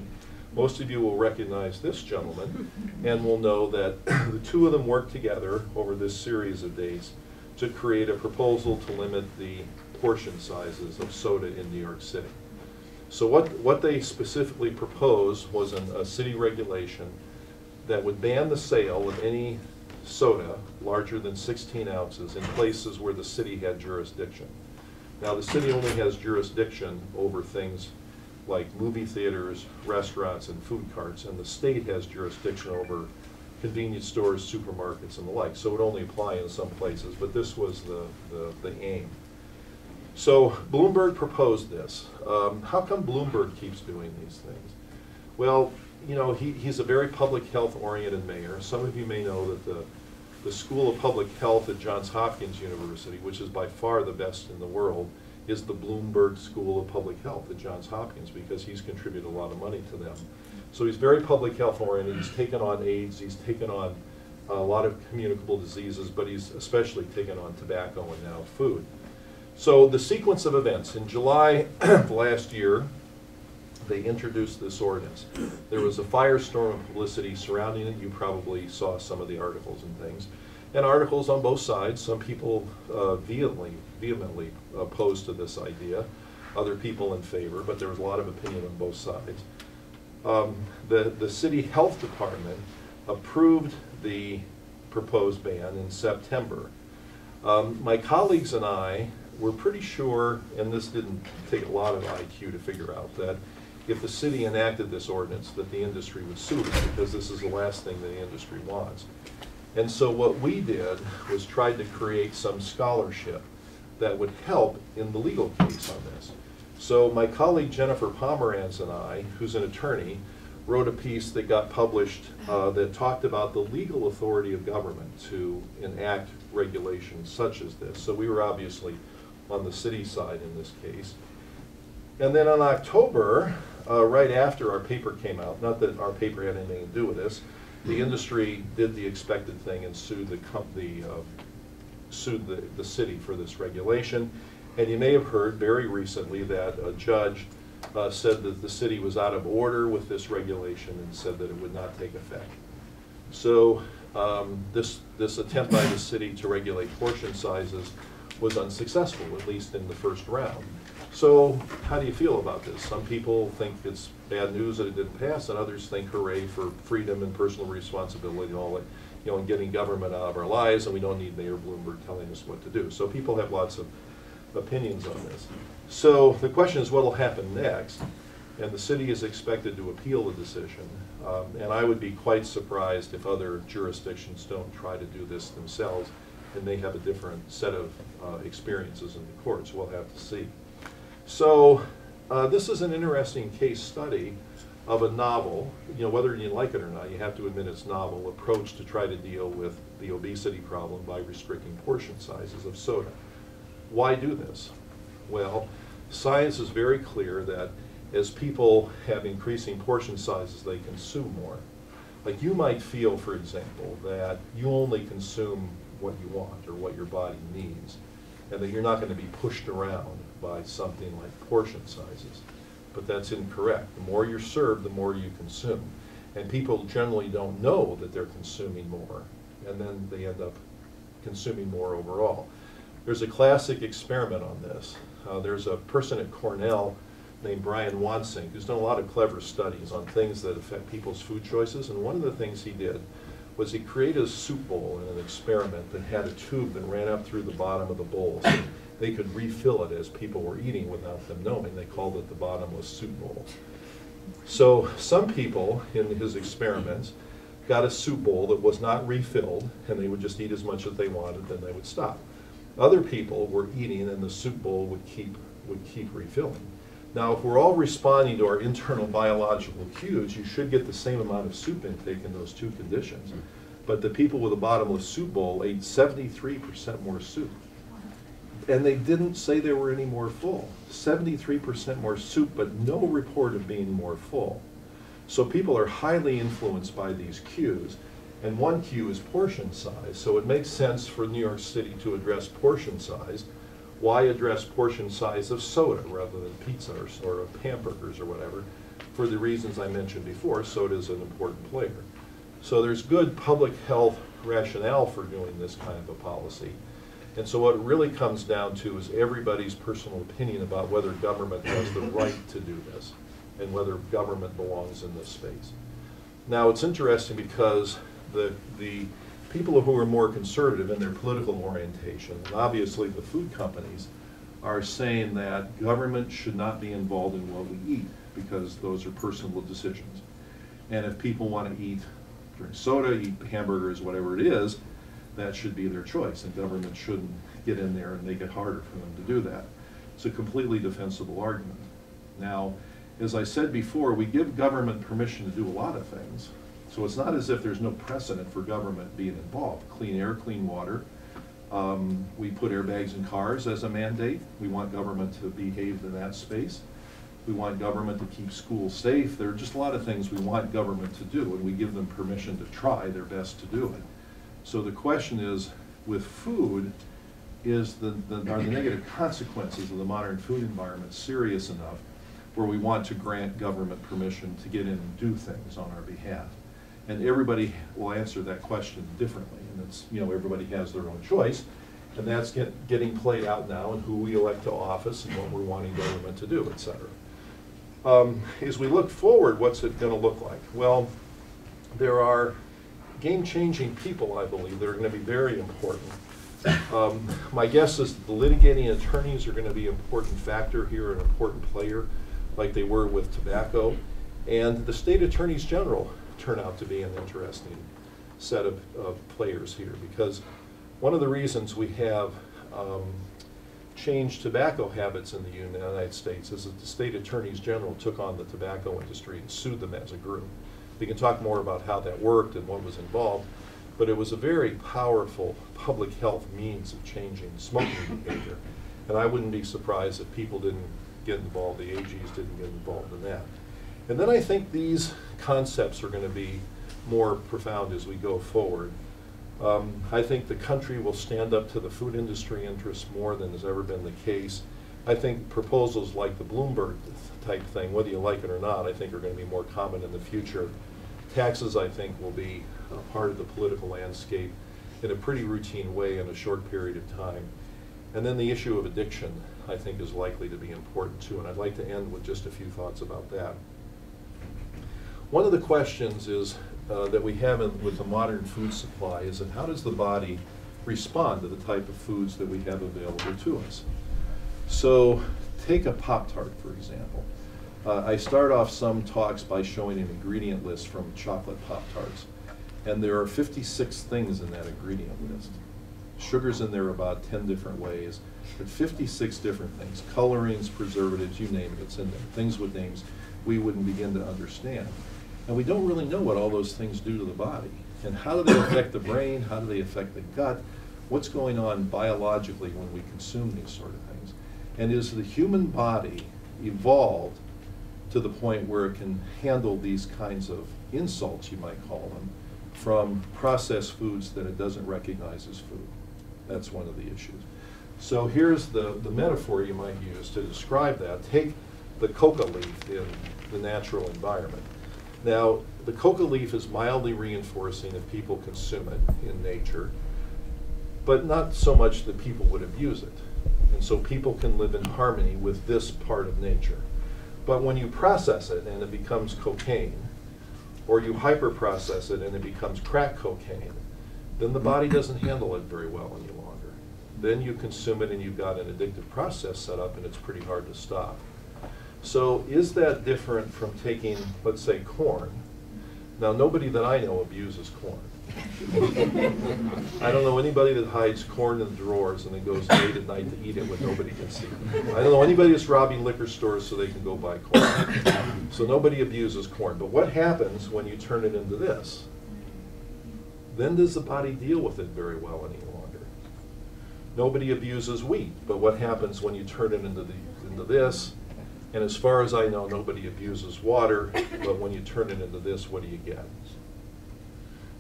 Most of you will recognize this gentleman and will know that the two of them worked together over this series of days to create a proposal to limit the portion sizes of soda in New York City. So what, what they specifically proposed was an, a city regulation that would ban the sale of any soda larger than 16 ounces in places where the city had jurisdiction. Now, the city only has jurisdiction over things like movie theaters, restaurants, and food carts, and the state has jurisdiction over convenience stores, supermarkets, and the like. So it only apply in some places, but this was the, the, the aim. So Bloomberg proposed this. Um, how come Bloomberg keeps doing these things? Well, you know, he, he's a very public health oriented mayor. Some of you may know that the, the School of Public Health at Johns Hopkins University, which is by far the best in the world, is the Bloomberg School of Public Health at Johns Hopkins because he's contributed a lot of money to them. So he's very public health oriented. He's taken on AIDS, he's taken on a lot of communicable diseases, but he's especially taken on tobacco and now food. So the sequence of events, in July of last year, they introduced this ordinance. There was a firestorm of publicity surrounding it. You probably saw some of the articles and things. And articles on both sides. Some people uh, vehemently, vehemently opposed to this idea, other people in favor, but there was a lot of opinion on both sides. Um, the, the city health department approved the proposed ban in September. Um, my colleagues and I were pretty sure, and this didn't take a lot of IQ to figure out, that if the city enacted this ordinance, that the industry would sue us, because this is the last thing that the industry wants. And so what we did was tried to create some scholarship that would help in the legal case on this. So my colleague Jennifer Pomeranz and I, who's an attorney, wrote a piece that got published uh, that talked about the legal authority of government to enact regulations such as this. So we were obviously on the city side in this case. And then on October, uh, right after our paper came out, not that our paper had anything to do with this, the industry did the expected thing and sued the company, uh, sued the, the city for this regulation. And you may have heard very recently that a judge uh, said that the city was out of order with this regulation and said that it would not take effect. So um, this, this attempt by the city to regulate portion sizes was unsuccessful, at least in the first round. So how do you feel about this? Some people think it's bad news that it didn't pass, and others think hooray for freedom and personal responsibility and all that, you know, and getting government out of our lives, and we don't need Mayor Bloomberg telling us what to do. So people have lots of opinions on this. So the question is what will happen next? And the city is expected to appeal the decision. Um, and I would be quite surprised if other jurisdictions don't try to do this themselves and they have a different set of uh, experiences in the courts. We'll have to see. So uh, this is an interesting case study of a novel, you know, whether you like it or not, you have to admit it's novel, approach to try to deal with the obesity problem by restricting portion sizes of soda. Why do this? Well, science is very clear that as people have increasing portion sizes, they consume more. Like you might feel, for example, that you only consume what you want or what your body needs, and that you're not going to be pushed around by something like portion sizes. But that's incorrect. The more you're served, the more you consume. And people generally don't know that they're consuming more, and then they end up consuming more overall. There's a classic experiment on this. Uh, there's a person at Cornell named Brian Wansink who's done a lot of clever studies on things that affect people's food choices, and one of the things he did was he created a soup bowl in an experiment that had a tube that ran up through the bottom of the bowl. So they could refill it as people were eating without them knowing. They called it the bottomless soup bowl. So some people in his experiments got a soup bowl that was not refilled, and they would just eat as much as they wanted, then they would stop. Other people were eating, and the soup bowl would keep would keep refilling. Now, if we're all responding to our internal biological cues, you should get the same amount of soup intake in those two conditions. Mm-hmm. but the people with a bottomless soup bowl ate 73% more soup. And they didn't say they were any more full. 73% more soup, but no report of being more full. So people are highly influenced by these cues. And one cue is portion size. So it makes sense for New York City to address portion size. Why address portion size of soda rather than pizza or, or of hamburgers or whatever? For the reasons I mentioned before, soda is an important player. So there's good public health rationale for doing this kind of a policy. And so what it really comes down to is everybody's personal opinion about whether government has the right to do this and whether government belongs in this space. Now, it's interesting because the, the people who are more conservative in their political orientation, and obviously the food companies, are saying that government should not be involved in what we eat because those are personal decisions. And if people want to eat, drink soda, eat hamburgers, whatever it is, that should be their choice, and government shouldn't get in there and make it harder for them to do that. It's a completely defensible argument. Now, as I said before, we give government permission to do a lot of things. So it's not as if there's no precedent for government being involved. Clean air, clean water. Um, we put airbags in cars as a mandate. We want government to behave in that space. We want government to keep schools safe. There are just a lot of things we want government to do, and we give them permission to try their best to do it. So the question is, with food, is the, the, are the negative consequences of the modern food environment serious enough where we want to grant government permission to get in and do things on our behalf? And everybody will answer that question differently, and it's, you know, everybody has their own choice, and that's get, getting played out now and who we elect to office and what we're wanting government to do, et cetera. Um, as we look forward, what's it gonna look like? Well, there are game-changing people, I believe, that are going to be very important. Um, my guess is the litigating attorneys are going to be an important factor here, an important player, like they were with tobacco. And the state attorneys general turn out to be an interesting set of, of players here because one of the reasons we have um, changed tobacco habits in the United States is that the state attorneys general took on the tobacco industry and sued them as a group. We can talk more about how that worked and what was involved, but it was a very powerful public health means of changing smoking behavior. And I wouldn't be surprised if people didn't get involved, the AGs didn't get involved in that. And then I think these concepts are going to be more profound as we go forward. Um, I think the country will stand up to the food industry interests more than has ever been the case. I think proposals like the Bloomberg type thing, whether you like it or not, I think are going to be more common in the future. Taxes, I think, will be part of the political landscape in a pretty routine way in a short period of time. And then the issue of addiction, I think, is likely to be important too, and I'd like to end with just a few thoughts about that. One of the questions is uh, that we have in, with the modern food supply is that how does the body respond to the type of foods that we have available to us? So take a Pop-Tart, for example. Uh, I start off some talks by showing an ingredient list from chocolate Pop-Tarts. And there are 56 things in that ingredient list. Sugar's in there about 10 different ways, but 56 different things. Colorings, preservatives, you name it, it's in there. Things with names we wouldn't begin to understand. And we don't really know what all those things do to the body. And how do they affect the brain? How do they affect the gut? What's going on biologically when we consume these sort of things? And is the human body evolved to the point where it can handle these kinds of insults, you might call them, from processed foods that it doesn't recognize as food? That's one of the issues. So here's the, the metaphor you might use to describe that. Take the coca leaf in the natural environment. Now, the coca leaf is mildly reinforcing if people consume it in nature, but not so much that people would abuse it. And so people can live in harmony with this part of nature. But when you process it and it becomes cocaine, or you hyperprocess it and it becomes crack cocaine, then the body doesn't handle it very well any longer. Then you consume it and you've got an addictive process set up and it's pretty hard to stop. So is that different from taking, let's say, corn? Now, nobody that I know abuses corn. I don't know anybody that hides corn in drawers and then goes late at night to eat it when nobody can see. I don't know anybody that's robbing liquor stores so they can go buy corn. So nobody abuses corn. But what happens when you turn it into this? then does the body deal with it very well any longer? Nobody abuses wheat, but what happens when you turn it into, the, into this? And as far as I know, nobody abuses water, but when you turn it into this, what do you get?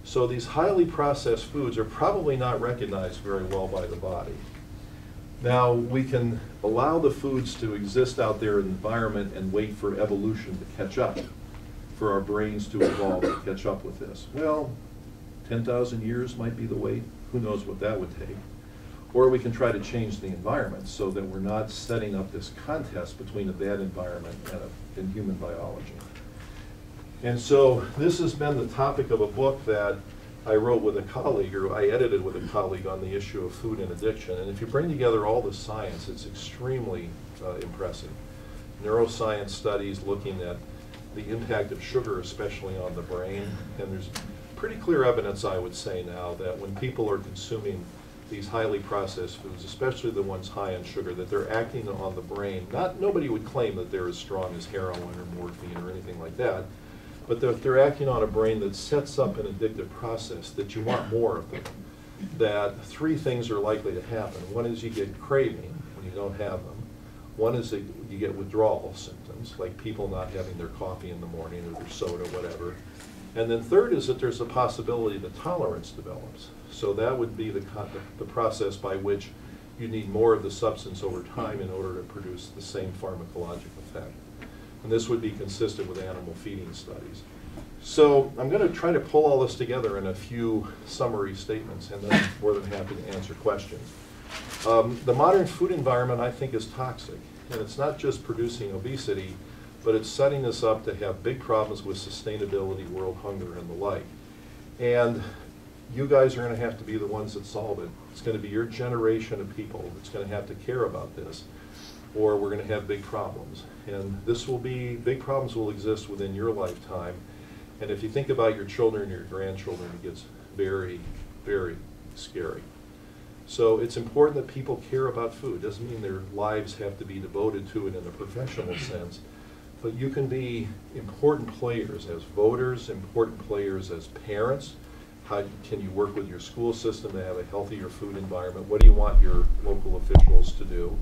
So these highly processed foods are probably not recognized very well by the body. Now, we can allow the foods to exist out there in the environment and wait for evolution to catch up, for our brains to evolve to catch up with this. Well, 10,000 years might be the wait. Who knows what that would take? Or we can try to change the environment so that we're not setting up this contest between a bad environment and, a, and human biology. And so this has been the topic of a book that I wrote with a colleague, or I edited with a colleague on the issue of food and addiction. And if you bring together all the science, it's extremely uh, impressive. Neuroscience studies looking at the impact of sugar, especially on the brain. And there's pretty clear evidence, I would say now, that when people are consuming these highly processed foods, especially the ones high in sugar, that they're acting on the brain. Not nobody would claim that they're as strong as heroin or morphine or anything like that, but they're, they're acting on a brain that sets up an addictive process that you want more of them. That three things are likely to happen. One is you get craving when you don't have them. One is that you get withdrawal symptoms, like people not having their coffee in the morning or their soda, whatever. And then third is that there's a possibility that tolerance develops. So that would be the, the process by which you need more of the substance over time in order to produce the same pharmacologic effect. And this would be consistent with animal feeding studies. So I'm going to try to pull all this together in a few summary statements, and then I'm more than happy to answer questions. Um, the modern food environment, I think, is toxic. And it's not just producing obesity, but it's setting us up to have big problems with sustainability, world hunger, and the like. And you guys are going to have to be the ones that solve it. It's going to be your generation of people that's going to have to care about this, or we're going to have big problems. And this will be, big problems will exist within your lifetime. And if you think about your children and your grandchildren, it gets very, very scary. So it's important that people care about food. Doesn't mean their lives have to be devoted to it in a professional sense, but you can be important players as voters, important players as parents. How can you work with your school system to have a healthier food environment? What do you want your local officials to do?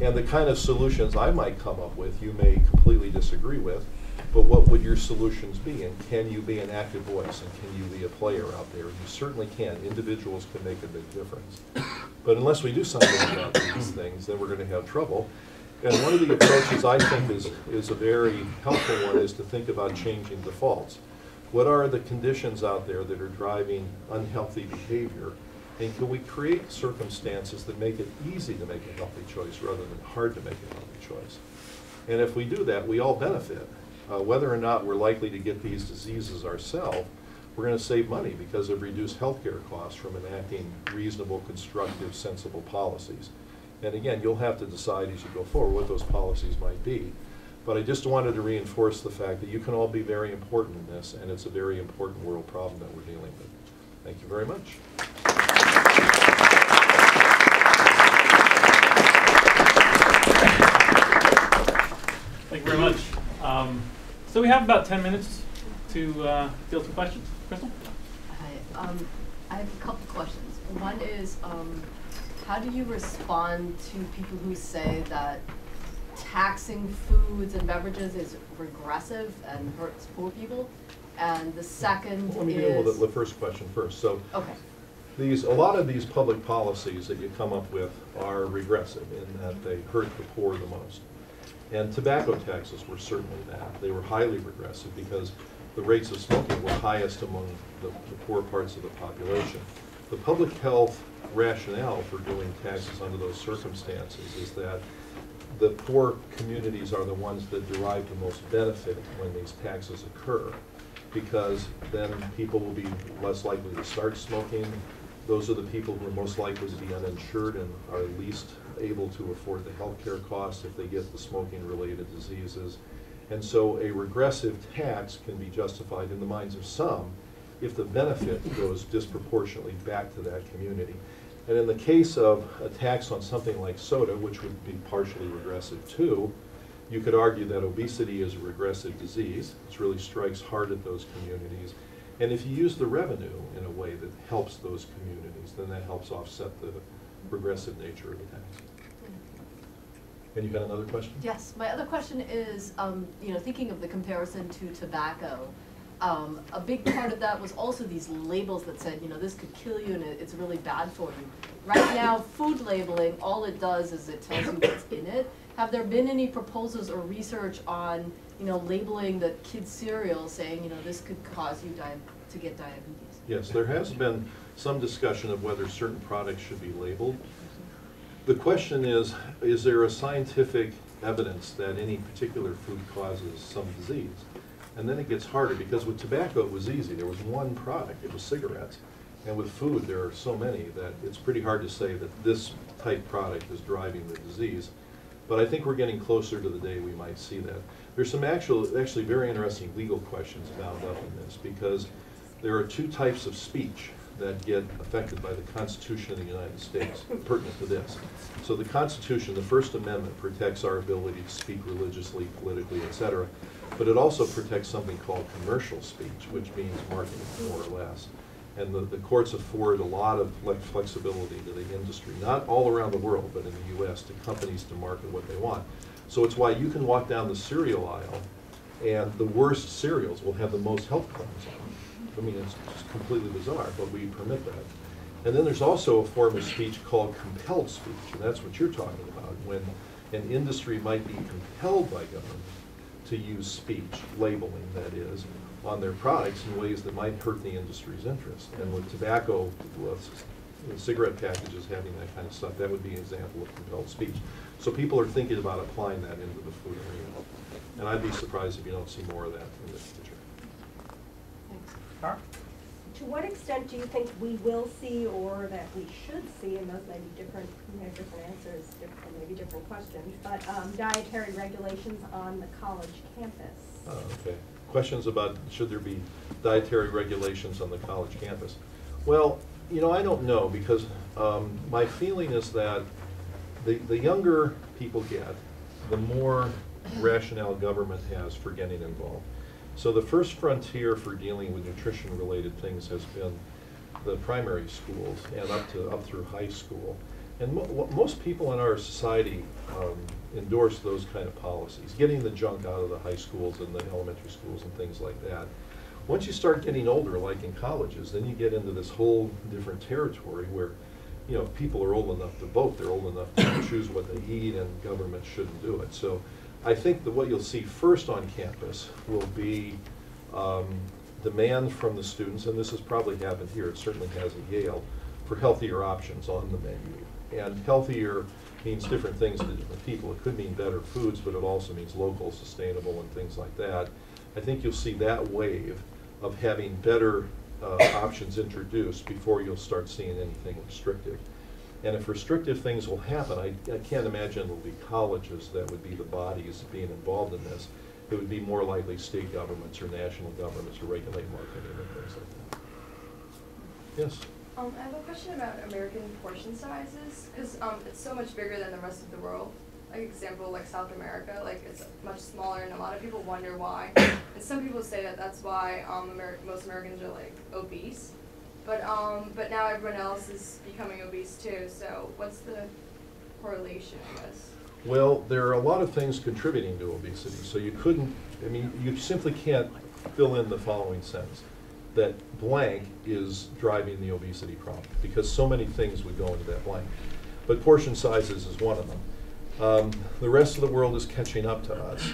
And the kind of solutions I might come up with, you may completely disagree with, but what would your solutions be? And can you be an active voice? And can you be a player out there? You certainly can. Individuals can make a big difference. But unless we do something about these things, then we're going to have trouble. And one of the approaches I think is, is a very helpful one is to think about changing defaults. What are the conditions out there that are driving unhealthy behavior? And can we create circumstances that make it easy to make a healthy choice rather than hard to make a healthy choice? And if we do that, we all benefit. Uh, whether or not we're likely to get these diseases ourselves, we're going to save money because of reduced healthcare costs from enacting reasonable, constructive, sensible policies. And again, you'll have to decide as you go forward what those policies might be. But I just wanted to reinforce the fact that you can all be very important in this, and it's a very important world problem that we're dealing with. Thank you very much. Thank you very much. Um, so we have about 10 minutes to uh, field some questions. Crystal? Hi. Um, I have a couple questions. One is, um, how do you respond to people who say that taxing foods and beverages is regressive and hurts poor people? And the second Let me deal with is, the- the first question first. So okay, these, a lot of these public policies that you come up with are regressive in that they hurt the poor the most. And tobacco taxes were certainly that. They were highly regressive because the rates of smoking were highest among the, the poor parts of the population. The public health rationale for doing taxes under those circumstances is that the poor communities are the ones that derive the most benefit when these taxes occur, because then people will be less likely to start smoking. Those are the people who are most likely to be uninsured and are least able to afford the health care costs if they get the smoking-related diseases. And so a regressive tax can be justified in the minds of some if the benefit goes disproportionately back to that community. And in the case of a tax on something like soda, which would be partially regressive too, you could argue that obesity is a regressive disease. It really strikes hard at those communities. And if you use the revenue in a way that helps those communities, then that helps offset the progressive nature of the tax. And you got another question? Yes, my other question is, um, you know, thinking of the comparison to tobacco, um, a big part of that was also these labels that said, you know, this could kill you and it's really bad for you. Right now, food labeling, all it does is it tells you what's in it. Have there been any proposals or research on, you know, labeling the kids cereal, saying, you know, this could cause you to get diabetes? Yes, there has been some discussion of whether certain products should be labeled. The question is, is there a scientific evidence that any particular food causes some disease? And then it gets harder, because with tobacco, it was easy. There was one product, it was cigarettes. And with food, there are so many that it's pretty hard to say that this type product is driving the disease. But I think we're getting closer to the day we might see that. There's some actual, actually very interesting legal questions bound up in this, because there are two types of speech that get affected by the Constitution of the United States pertinent to this. So the Constitution, the First Amendment, protects our ability to speak religiously, politically, etc. but it also protects something called commercial speech, which means marketing, more or less. And the, the courts afford a lot of flex- flexibility to the industry, not all around the world, but in the US, to companies to market what they want. So it's why you can walk down the cereal aisle, and the worst cereals will have the most health claims on them. I mean, it's just completely bizarre, but we permit that. And then there's also a form of speech called compelled speech, and that's what you're talking about, when an industry might be compelled by government to use speech, labeling that is, on their products in ways that might hurt the industry's interest. And with tobacco, with cigarette packages having that kind of stuff, that would be an example of compelled speech. So people are thinking about applying that into the food arena. And I'd be surprised if you don't see more of that in the future. Thanks. Tara? To what extent do you think we will see or that we should see, and those may be different, you know, different answers, different, maybe different questions, but um, dietary regulations on the college campus? Uh, Okay. Questions about should there be dietary regulations on the college campus? Well, you know, I don't know, because um, my feeling is that the, the younger people get, the more rationale government has for getting involved. So the first frontier for dealing with nutrition-related things has been the primary schools and up to, up through high school. And mo- most people in our society um, endorse those kind of policies, getting the junk out of the high schools and the elementary schools and things like that. Once you start getting older, like in colleges, then you get into this whole different territory where, you know, people are old enough to vote, they're old enough to choose what they eat, and government shouldn't do it. So I think that what you'll see first on campus will be um, demand from the students, and this has probably happened here, it certainly has at Yale, for healthier options on the menu. And healthier means different things to different people. It could mean better foods, but it also means local, sustainable, and things like that. I think you'll see that wave of having better uh, options introduced before you'll start seeing anything restrictive. And if restrictive things will happen, I, I can't imagine it'll be colleges that would be the bodies being involved in this. It would be more likely state governments or national governments to regulate marketing and things like that. Yes? Um, I have a question about American portion sizes, because um, it's so much bigger than the rest of the world. Like example, like South America, like it's much smaller, and a lot of people wonder why. And some people say that that's why um, Amer- most Americans are like obese. But um, but now everyone else is becoming obese too. So what's the correlation, I guess? Well, there are a lot of things contributing to obesity, so you couldn't, I mean, you simply can't fill in the following sentence, that blank is driving the obesity problem, because so many things would go into that blank. But portion sizes is one of them. Um, the rest of the world is catching up to us.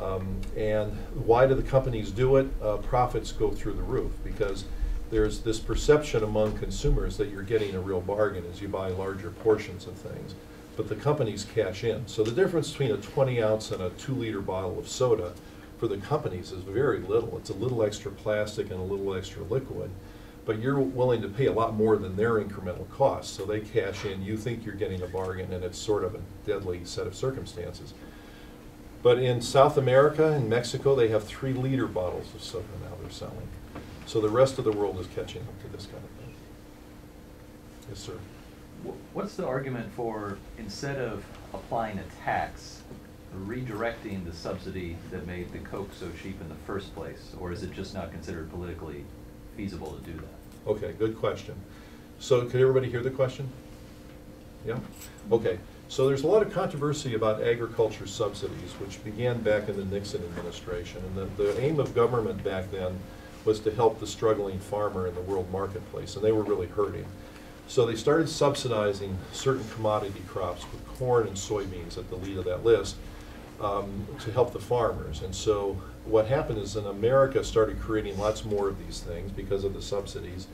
Um, and why do the companies do it? Uh, profits go through the roof, because there's this perception among consumers that you're getting a real bargain as you buy larger portions of things but the companies cash in. So the difference between a 20 ounce and a two liter bottle of soda for the companies is very little. It's a little extra plastic and a little extra liquid, but you're willing to pay a lot more than their incremental cost. So they cash in, you think you're getting a bargain, and it's sort of a deadly set of circumstances. But in South America and Mexico, they have three liter bottles of soda now they're selling. So the rest of the world is catching up to this kind of thing. Yes, sir. What's the argument for, instead of applying a tax, redirecting the subsidy that made the Coke so cheap in the first place? Or is it just not considered politically feasible to do that. Okay, good question. So could everybody hear the question? Yeah? Okay, so there's a lot of controversy about agriculture subsidies, which began back in the Nixon administration. And the, the aim of government back then was to help the struggling farmer in the world marketplace, and they were really hurting. So they started subsidizing certain commodity crops, with corn and soybeans at the lead of that list, um, to help the farmers. And so what happened is in America started creating lots more of these things because of the subsidies,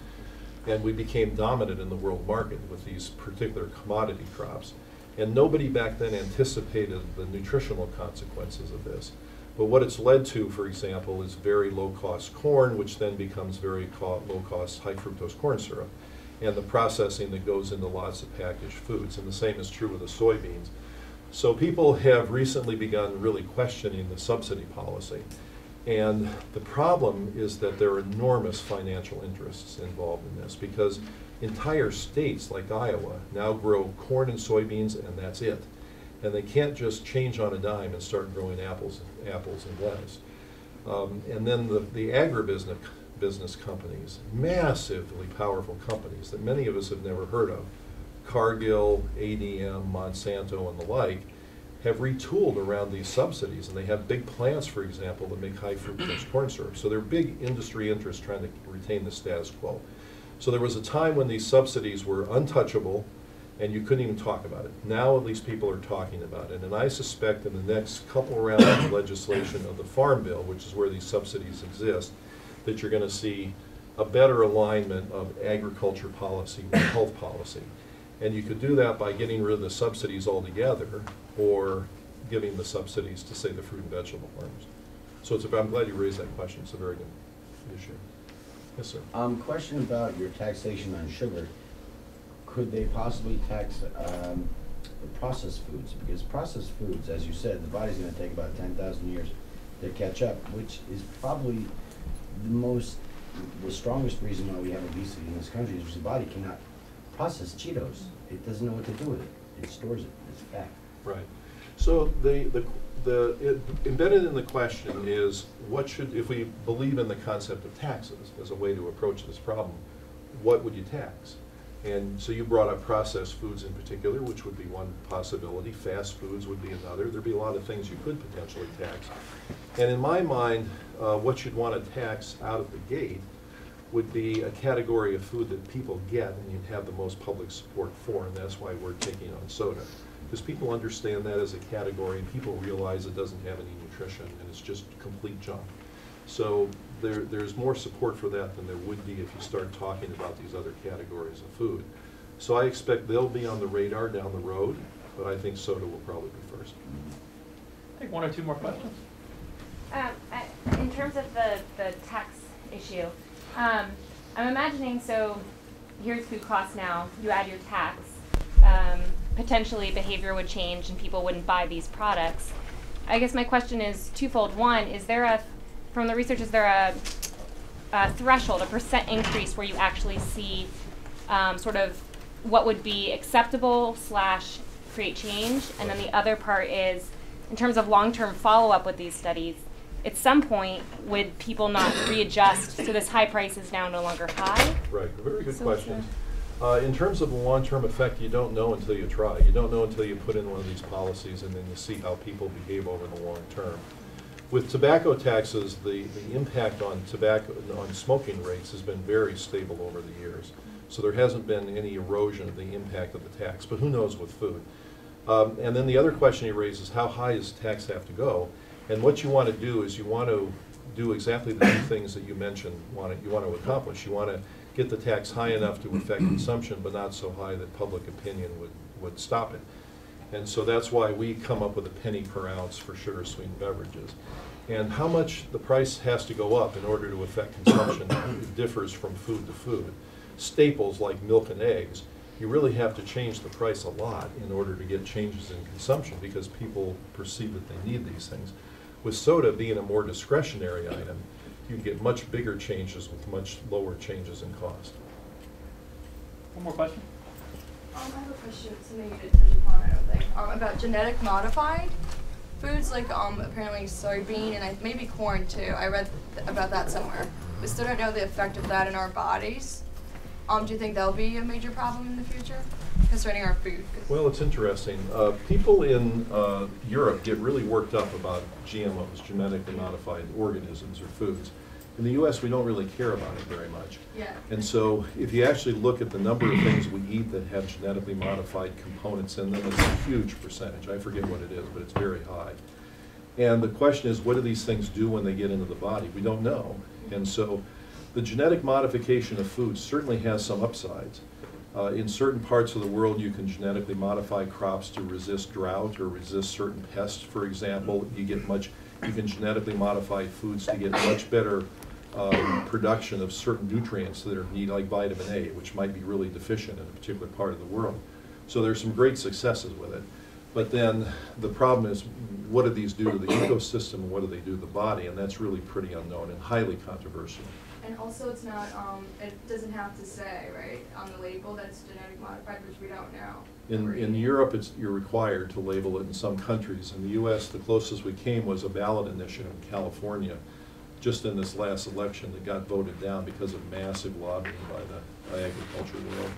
and we became dominant in the world market with these particular commodity crops. And nobody back then anticipated the nutritional consequences of this. But what it's led to, for example, is very low-cost corn, which then becomes very co- low-cost high fructose corn syrup, and the processing that goes into lots of packaged foods. And the same is true with the soybeans. So people have recently begun really questioning the subsidy policy. And the problem is that there are enormous financial interests involved in this because entire states like Iowa now grow corn and soybeans and that's it. And they can't just change on a dime and start growing apples, apples and lettuce. Um, and then the, the agribusiness business companies, massively powerful companies that many of us have never heard of, Cargill, ADM, Monsanto, and the like, have retooled around these subsidies, and they have big plants, for example, that make high fructose corn syrup. So they're big industry interests trying to retain the status quo. So there was a time when these subsidies were untouchable, and you couldn't even talk about it. Now at least people are talking about it, and I suspect in the next couple rounds of legislation of the Farm Bill, which is where these subsidies exist, that you're going to see a better alignment of agriculture policy with health policy. And you could do that by getting rid of the subsidies altogether, or giving the subsidies to, say, the fruit and vegetable farmers. So it's, I'm glad you raised that question, it's a very good issue. Yes, sir. Um, question about your taxation on sugar. Could they possibly tax, um, the processed foods? Because processed foods, as you said, the body's gonna take about ten thousand years to catch up, which is probably the most, the strongest reason why we have obesity in this country is because the body cannot process Cheetos. It doesn't know what to do with it. It stores it, it's fat. Right. So the, the, the, it- embedded in the question is, what should, if we believe in the concept of taxes as a way to approach this problem, what would you tax? And so you brought up processed foods in particular, which would be one possibility. Fast foods would be another. There'd be a lot of things you could potentially tax. And in my mind, uh, what you'd want to tax out of the gate would be a category of food that people get and you'd have the most public support for, and that's why we're taking on soda. Because people understand that as a category, and people realize it doesn't have any nutrition, and it's just complete junk. So there, there's more support for that than there would be if you start talking about these other categories of food. So I expect they'll be on the radar down the road, but I think soda will probably be first. Take one or two more questions. Um, I, in terms of the, the tax issue, um, I'm imagining, so here's food costs now, you add your tax, um, potentially behavior would change and people wouldn't buy these products. I guess my question is twofold. One, is there a, from the research, is there a, a threshold, a percent increase where you actually see um, sort of what would be acceptable slash create change? And then the other part is, in terms of long-term follow-up with these studies, at some point, would people not readjust so this high price is now no longer high? Right, very good So question. Uh, in terms of the long-term effect, you don't know until you try. You don't know until you put in one of these policies and then you see how people behave over the long term. With tobacco taxes, the, the impact on tobacco, on smoking rates has been very stable over the years. So there hasn't been any erosion of the impact of the tax, but who knows with food? Um, and then the other question he raises, how high does tax have to go? And what you want to do is you want to do exactly the two things that you mentioned, want to, you want to accomplish. You want to get the tax high enough to affect consumption, but not so high that public opinion would, would stop it. And so that's why we come up with a penny per ounce for sugar sweetened beverages. And how much the price has to go up in order to affect consumption differs from food to food. Staples like milk and eggs, you really have to change the price a lot in order to get changes in consumption because people perceive that they need these things. With soda being a more discretionary item, you can get much bigger changes with much lower changes in cost. One more question? Um, I have a question, something you didn't touch upon, I don't think, um, about genetic modified foods, like, um, apparently soybean and I, maybe corn too. I read th- about that somewhere. we still don't know the effect of that in our bodies. Um, do you think that'll be a major problem in the future concerning our food? Well, it's interesting. Uh, People in uh, Europe get really worked up about GMOs, genetically modified organisms or foods. In the US, we don't really care about it very much. yeah. And so if you actually look at the number of things we eat that have genetically modified components in them, it's a huge percentage. I forget what it is, but it's very high. And the question is, what do these things do when they get into the body? We don't know. And so the genetic modification of food certainly has some upsides. Uh, in certain parts of the world, you can genetically modify crops to resist drought or resist certain pests, for example. You get much, you can genetically modify foods to get much better um, production of certain nutrients that are needed, like vitamin A, which might be really deficient in a particular part of the world. So there's some great successes with it. But then the problem is, what do these do to the ecosystem and what do they do to the body? And that's really pretty unknown and highly controversial. And also, it's not, um, it doesn't have to say, right, on the label that it's genetic modified, which we don't know. In, in. Europe, it's, you're required to label it in some countries. In the US, the closest we came was a ballot initiative in California, just in this last election that got voted down because of massive lobbying by the by agriculture world.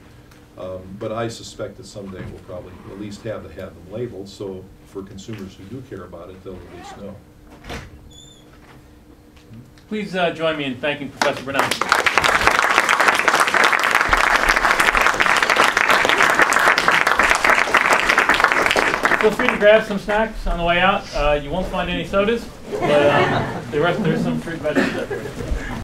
Um, But I suspect that someday we'll probably at least have to have them labeled, so for consumers who do care about it, they'll at least know. Please uh, join me in thanking Professor Brownell. Feel free to grab some snacks on the way out. Uh, you won't find any sodas, but um, the rest there's some fruit vegetables. everywhere.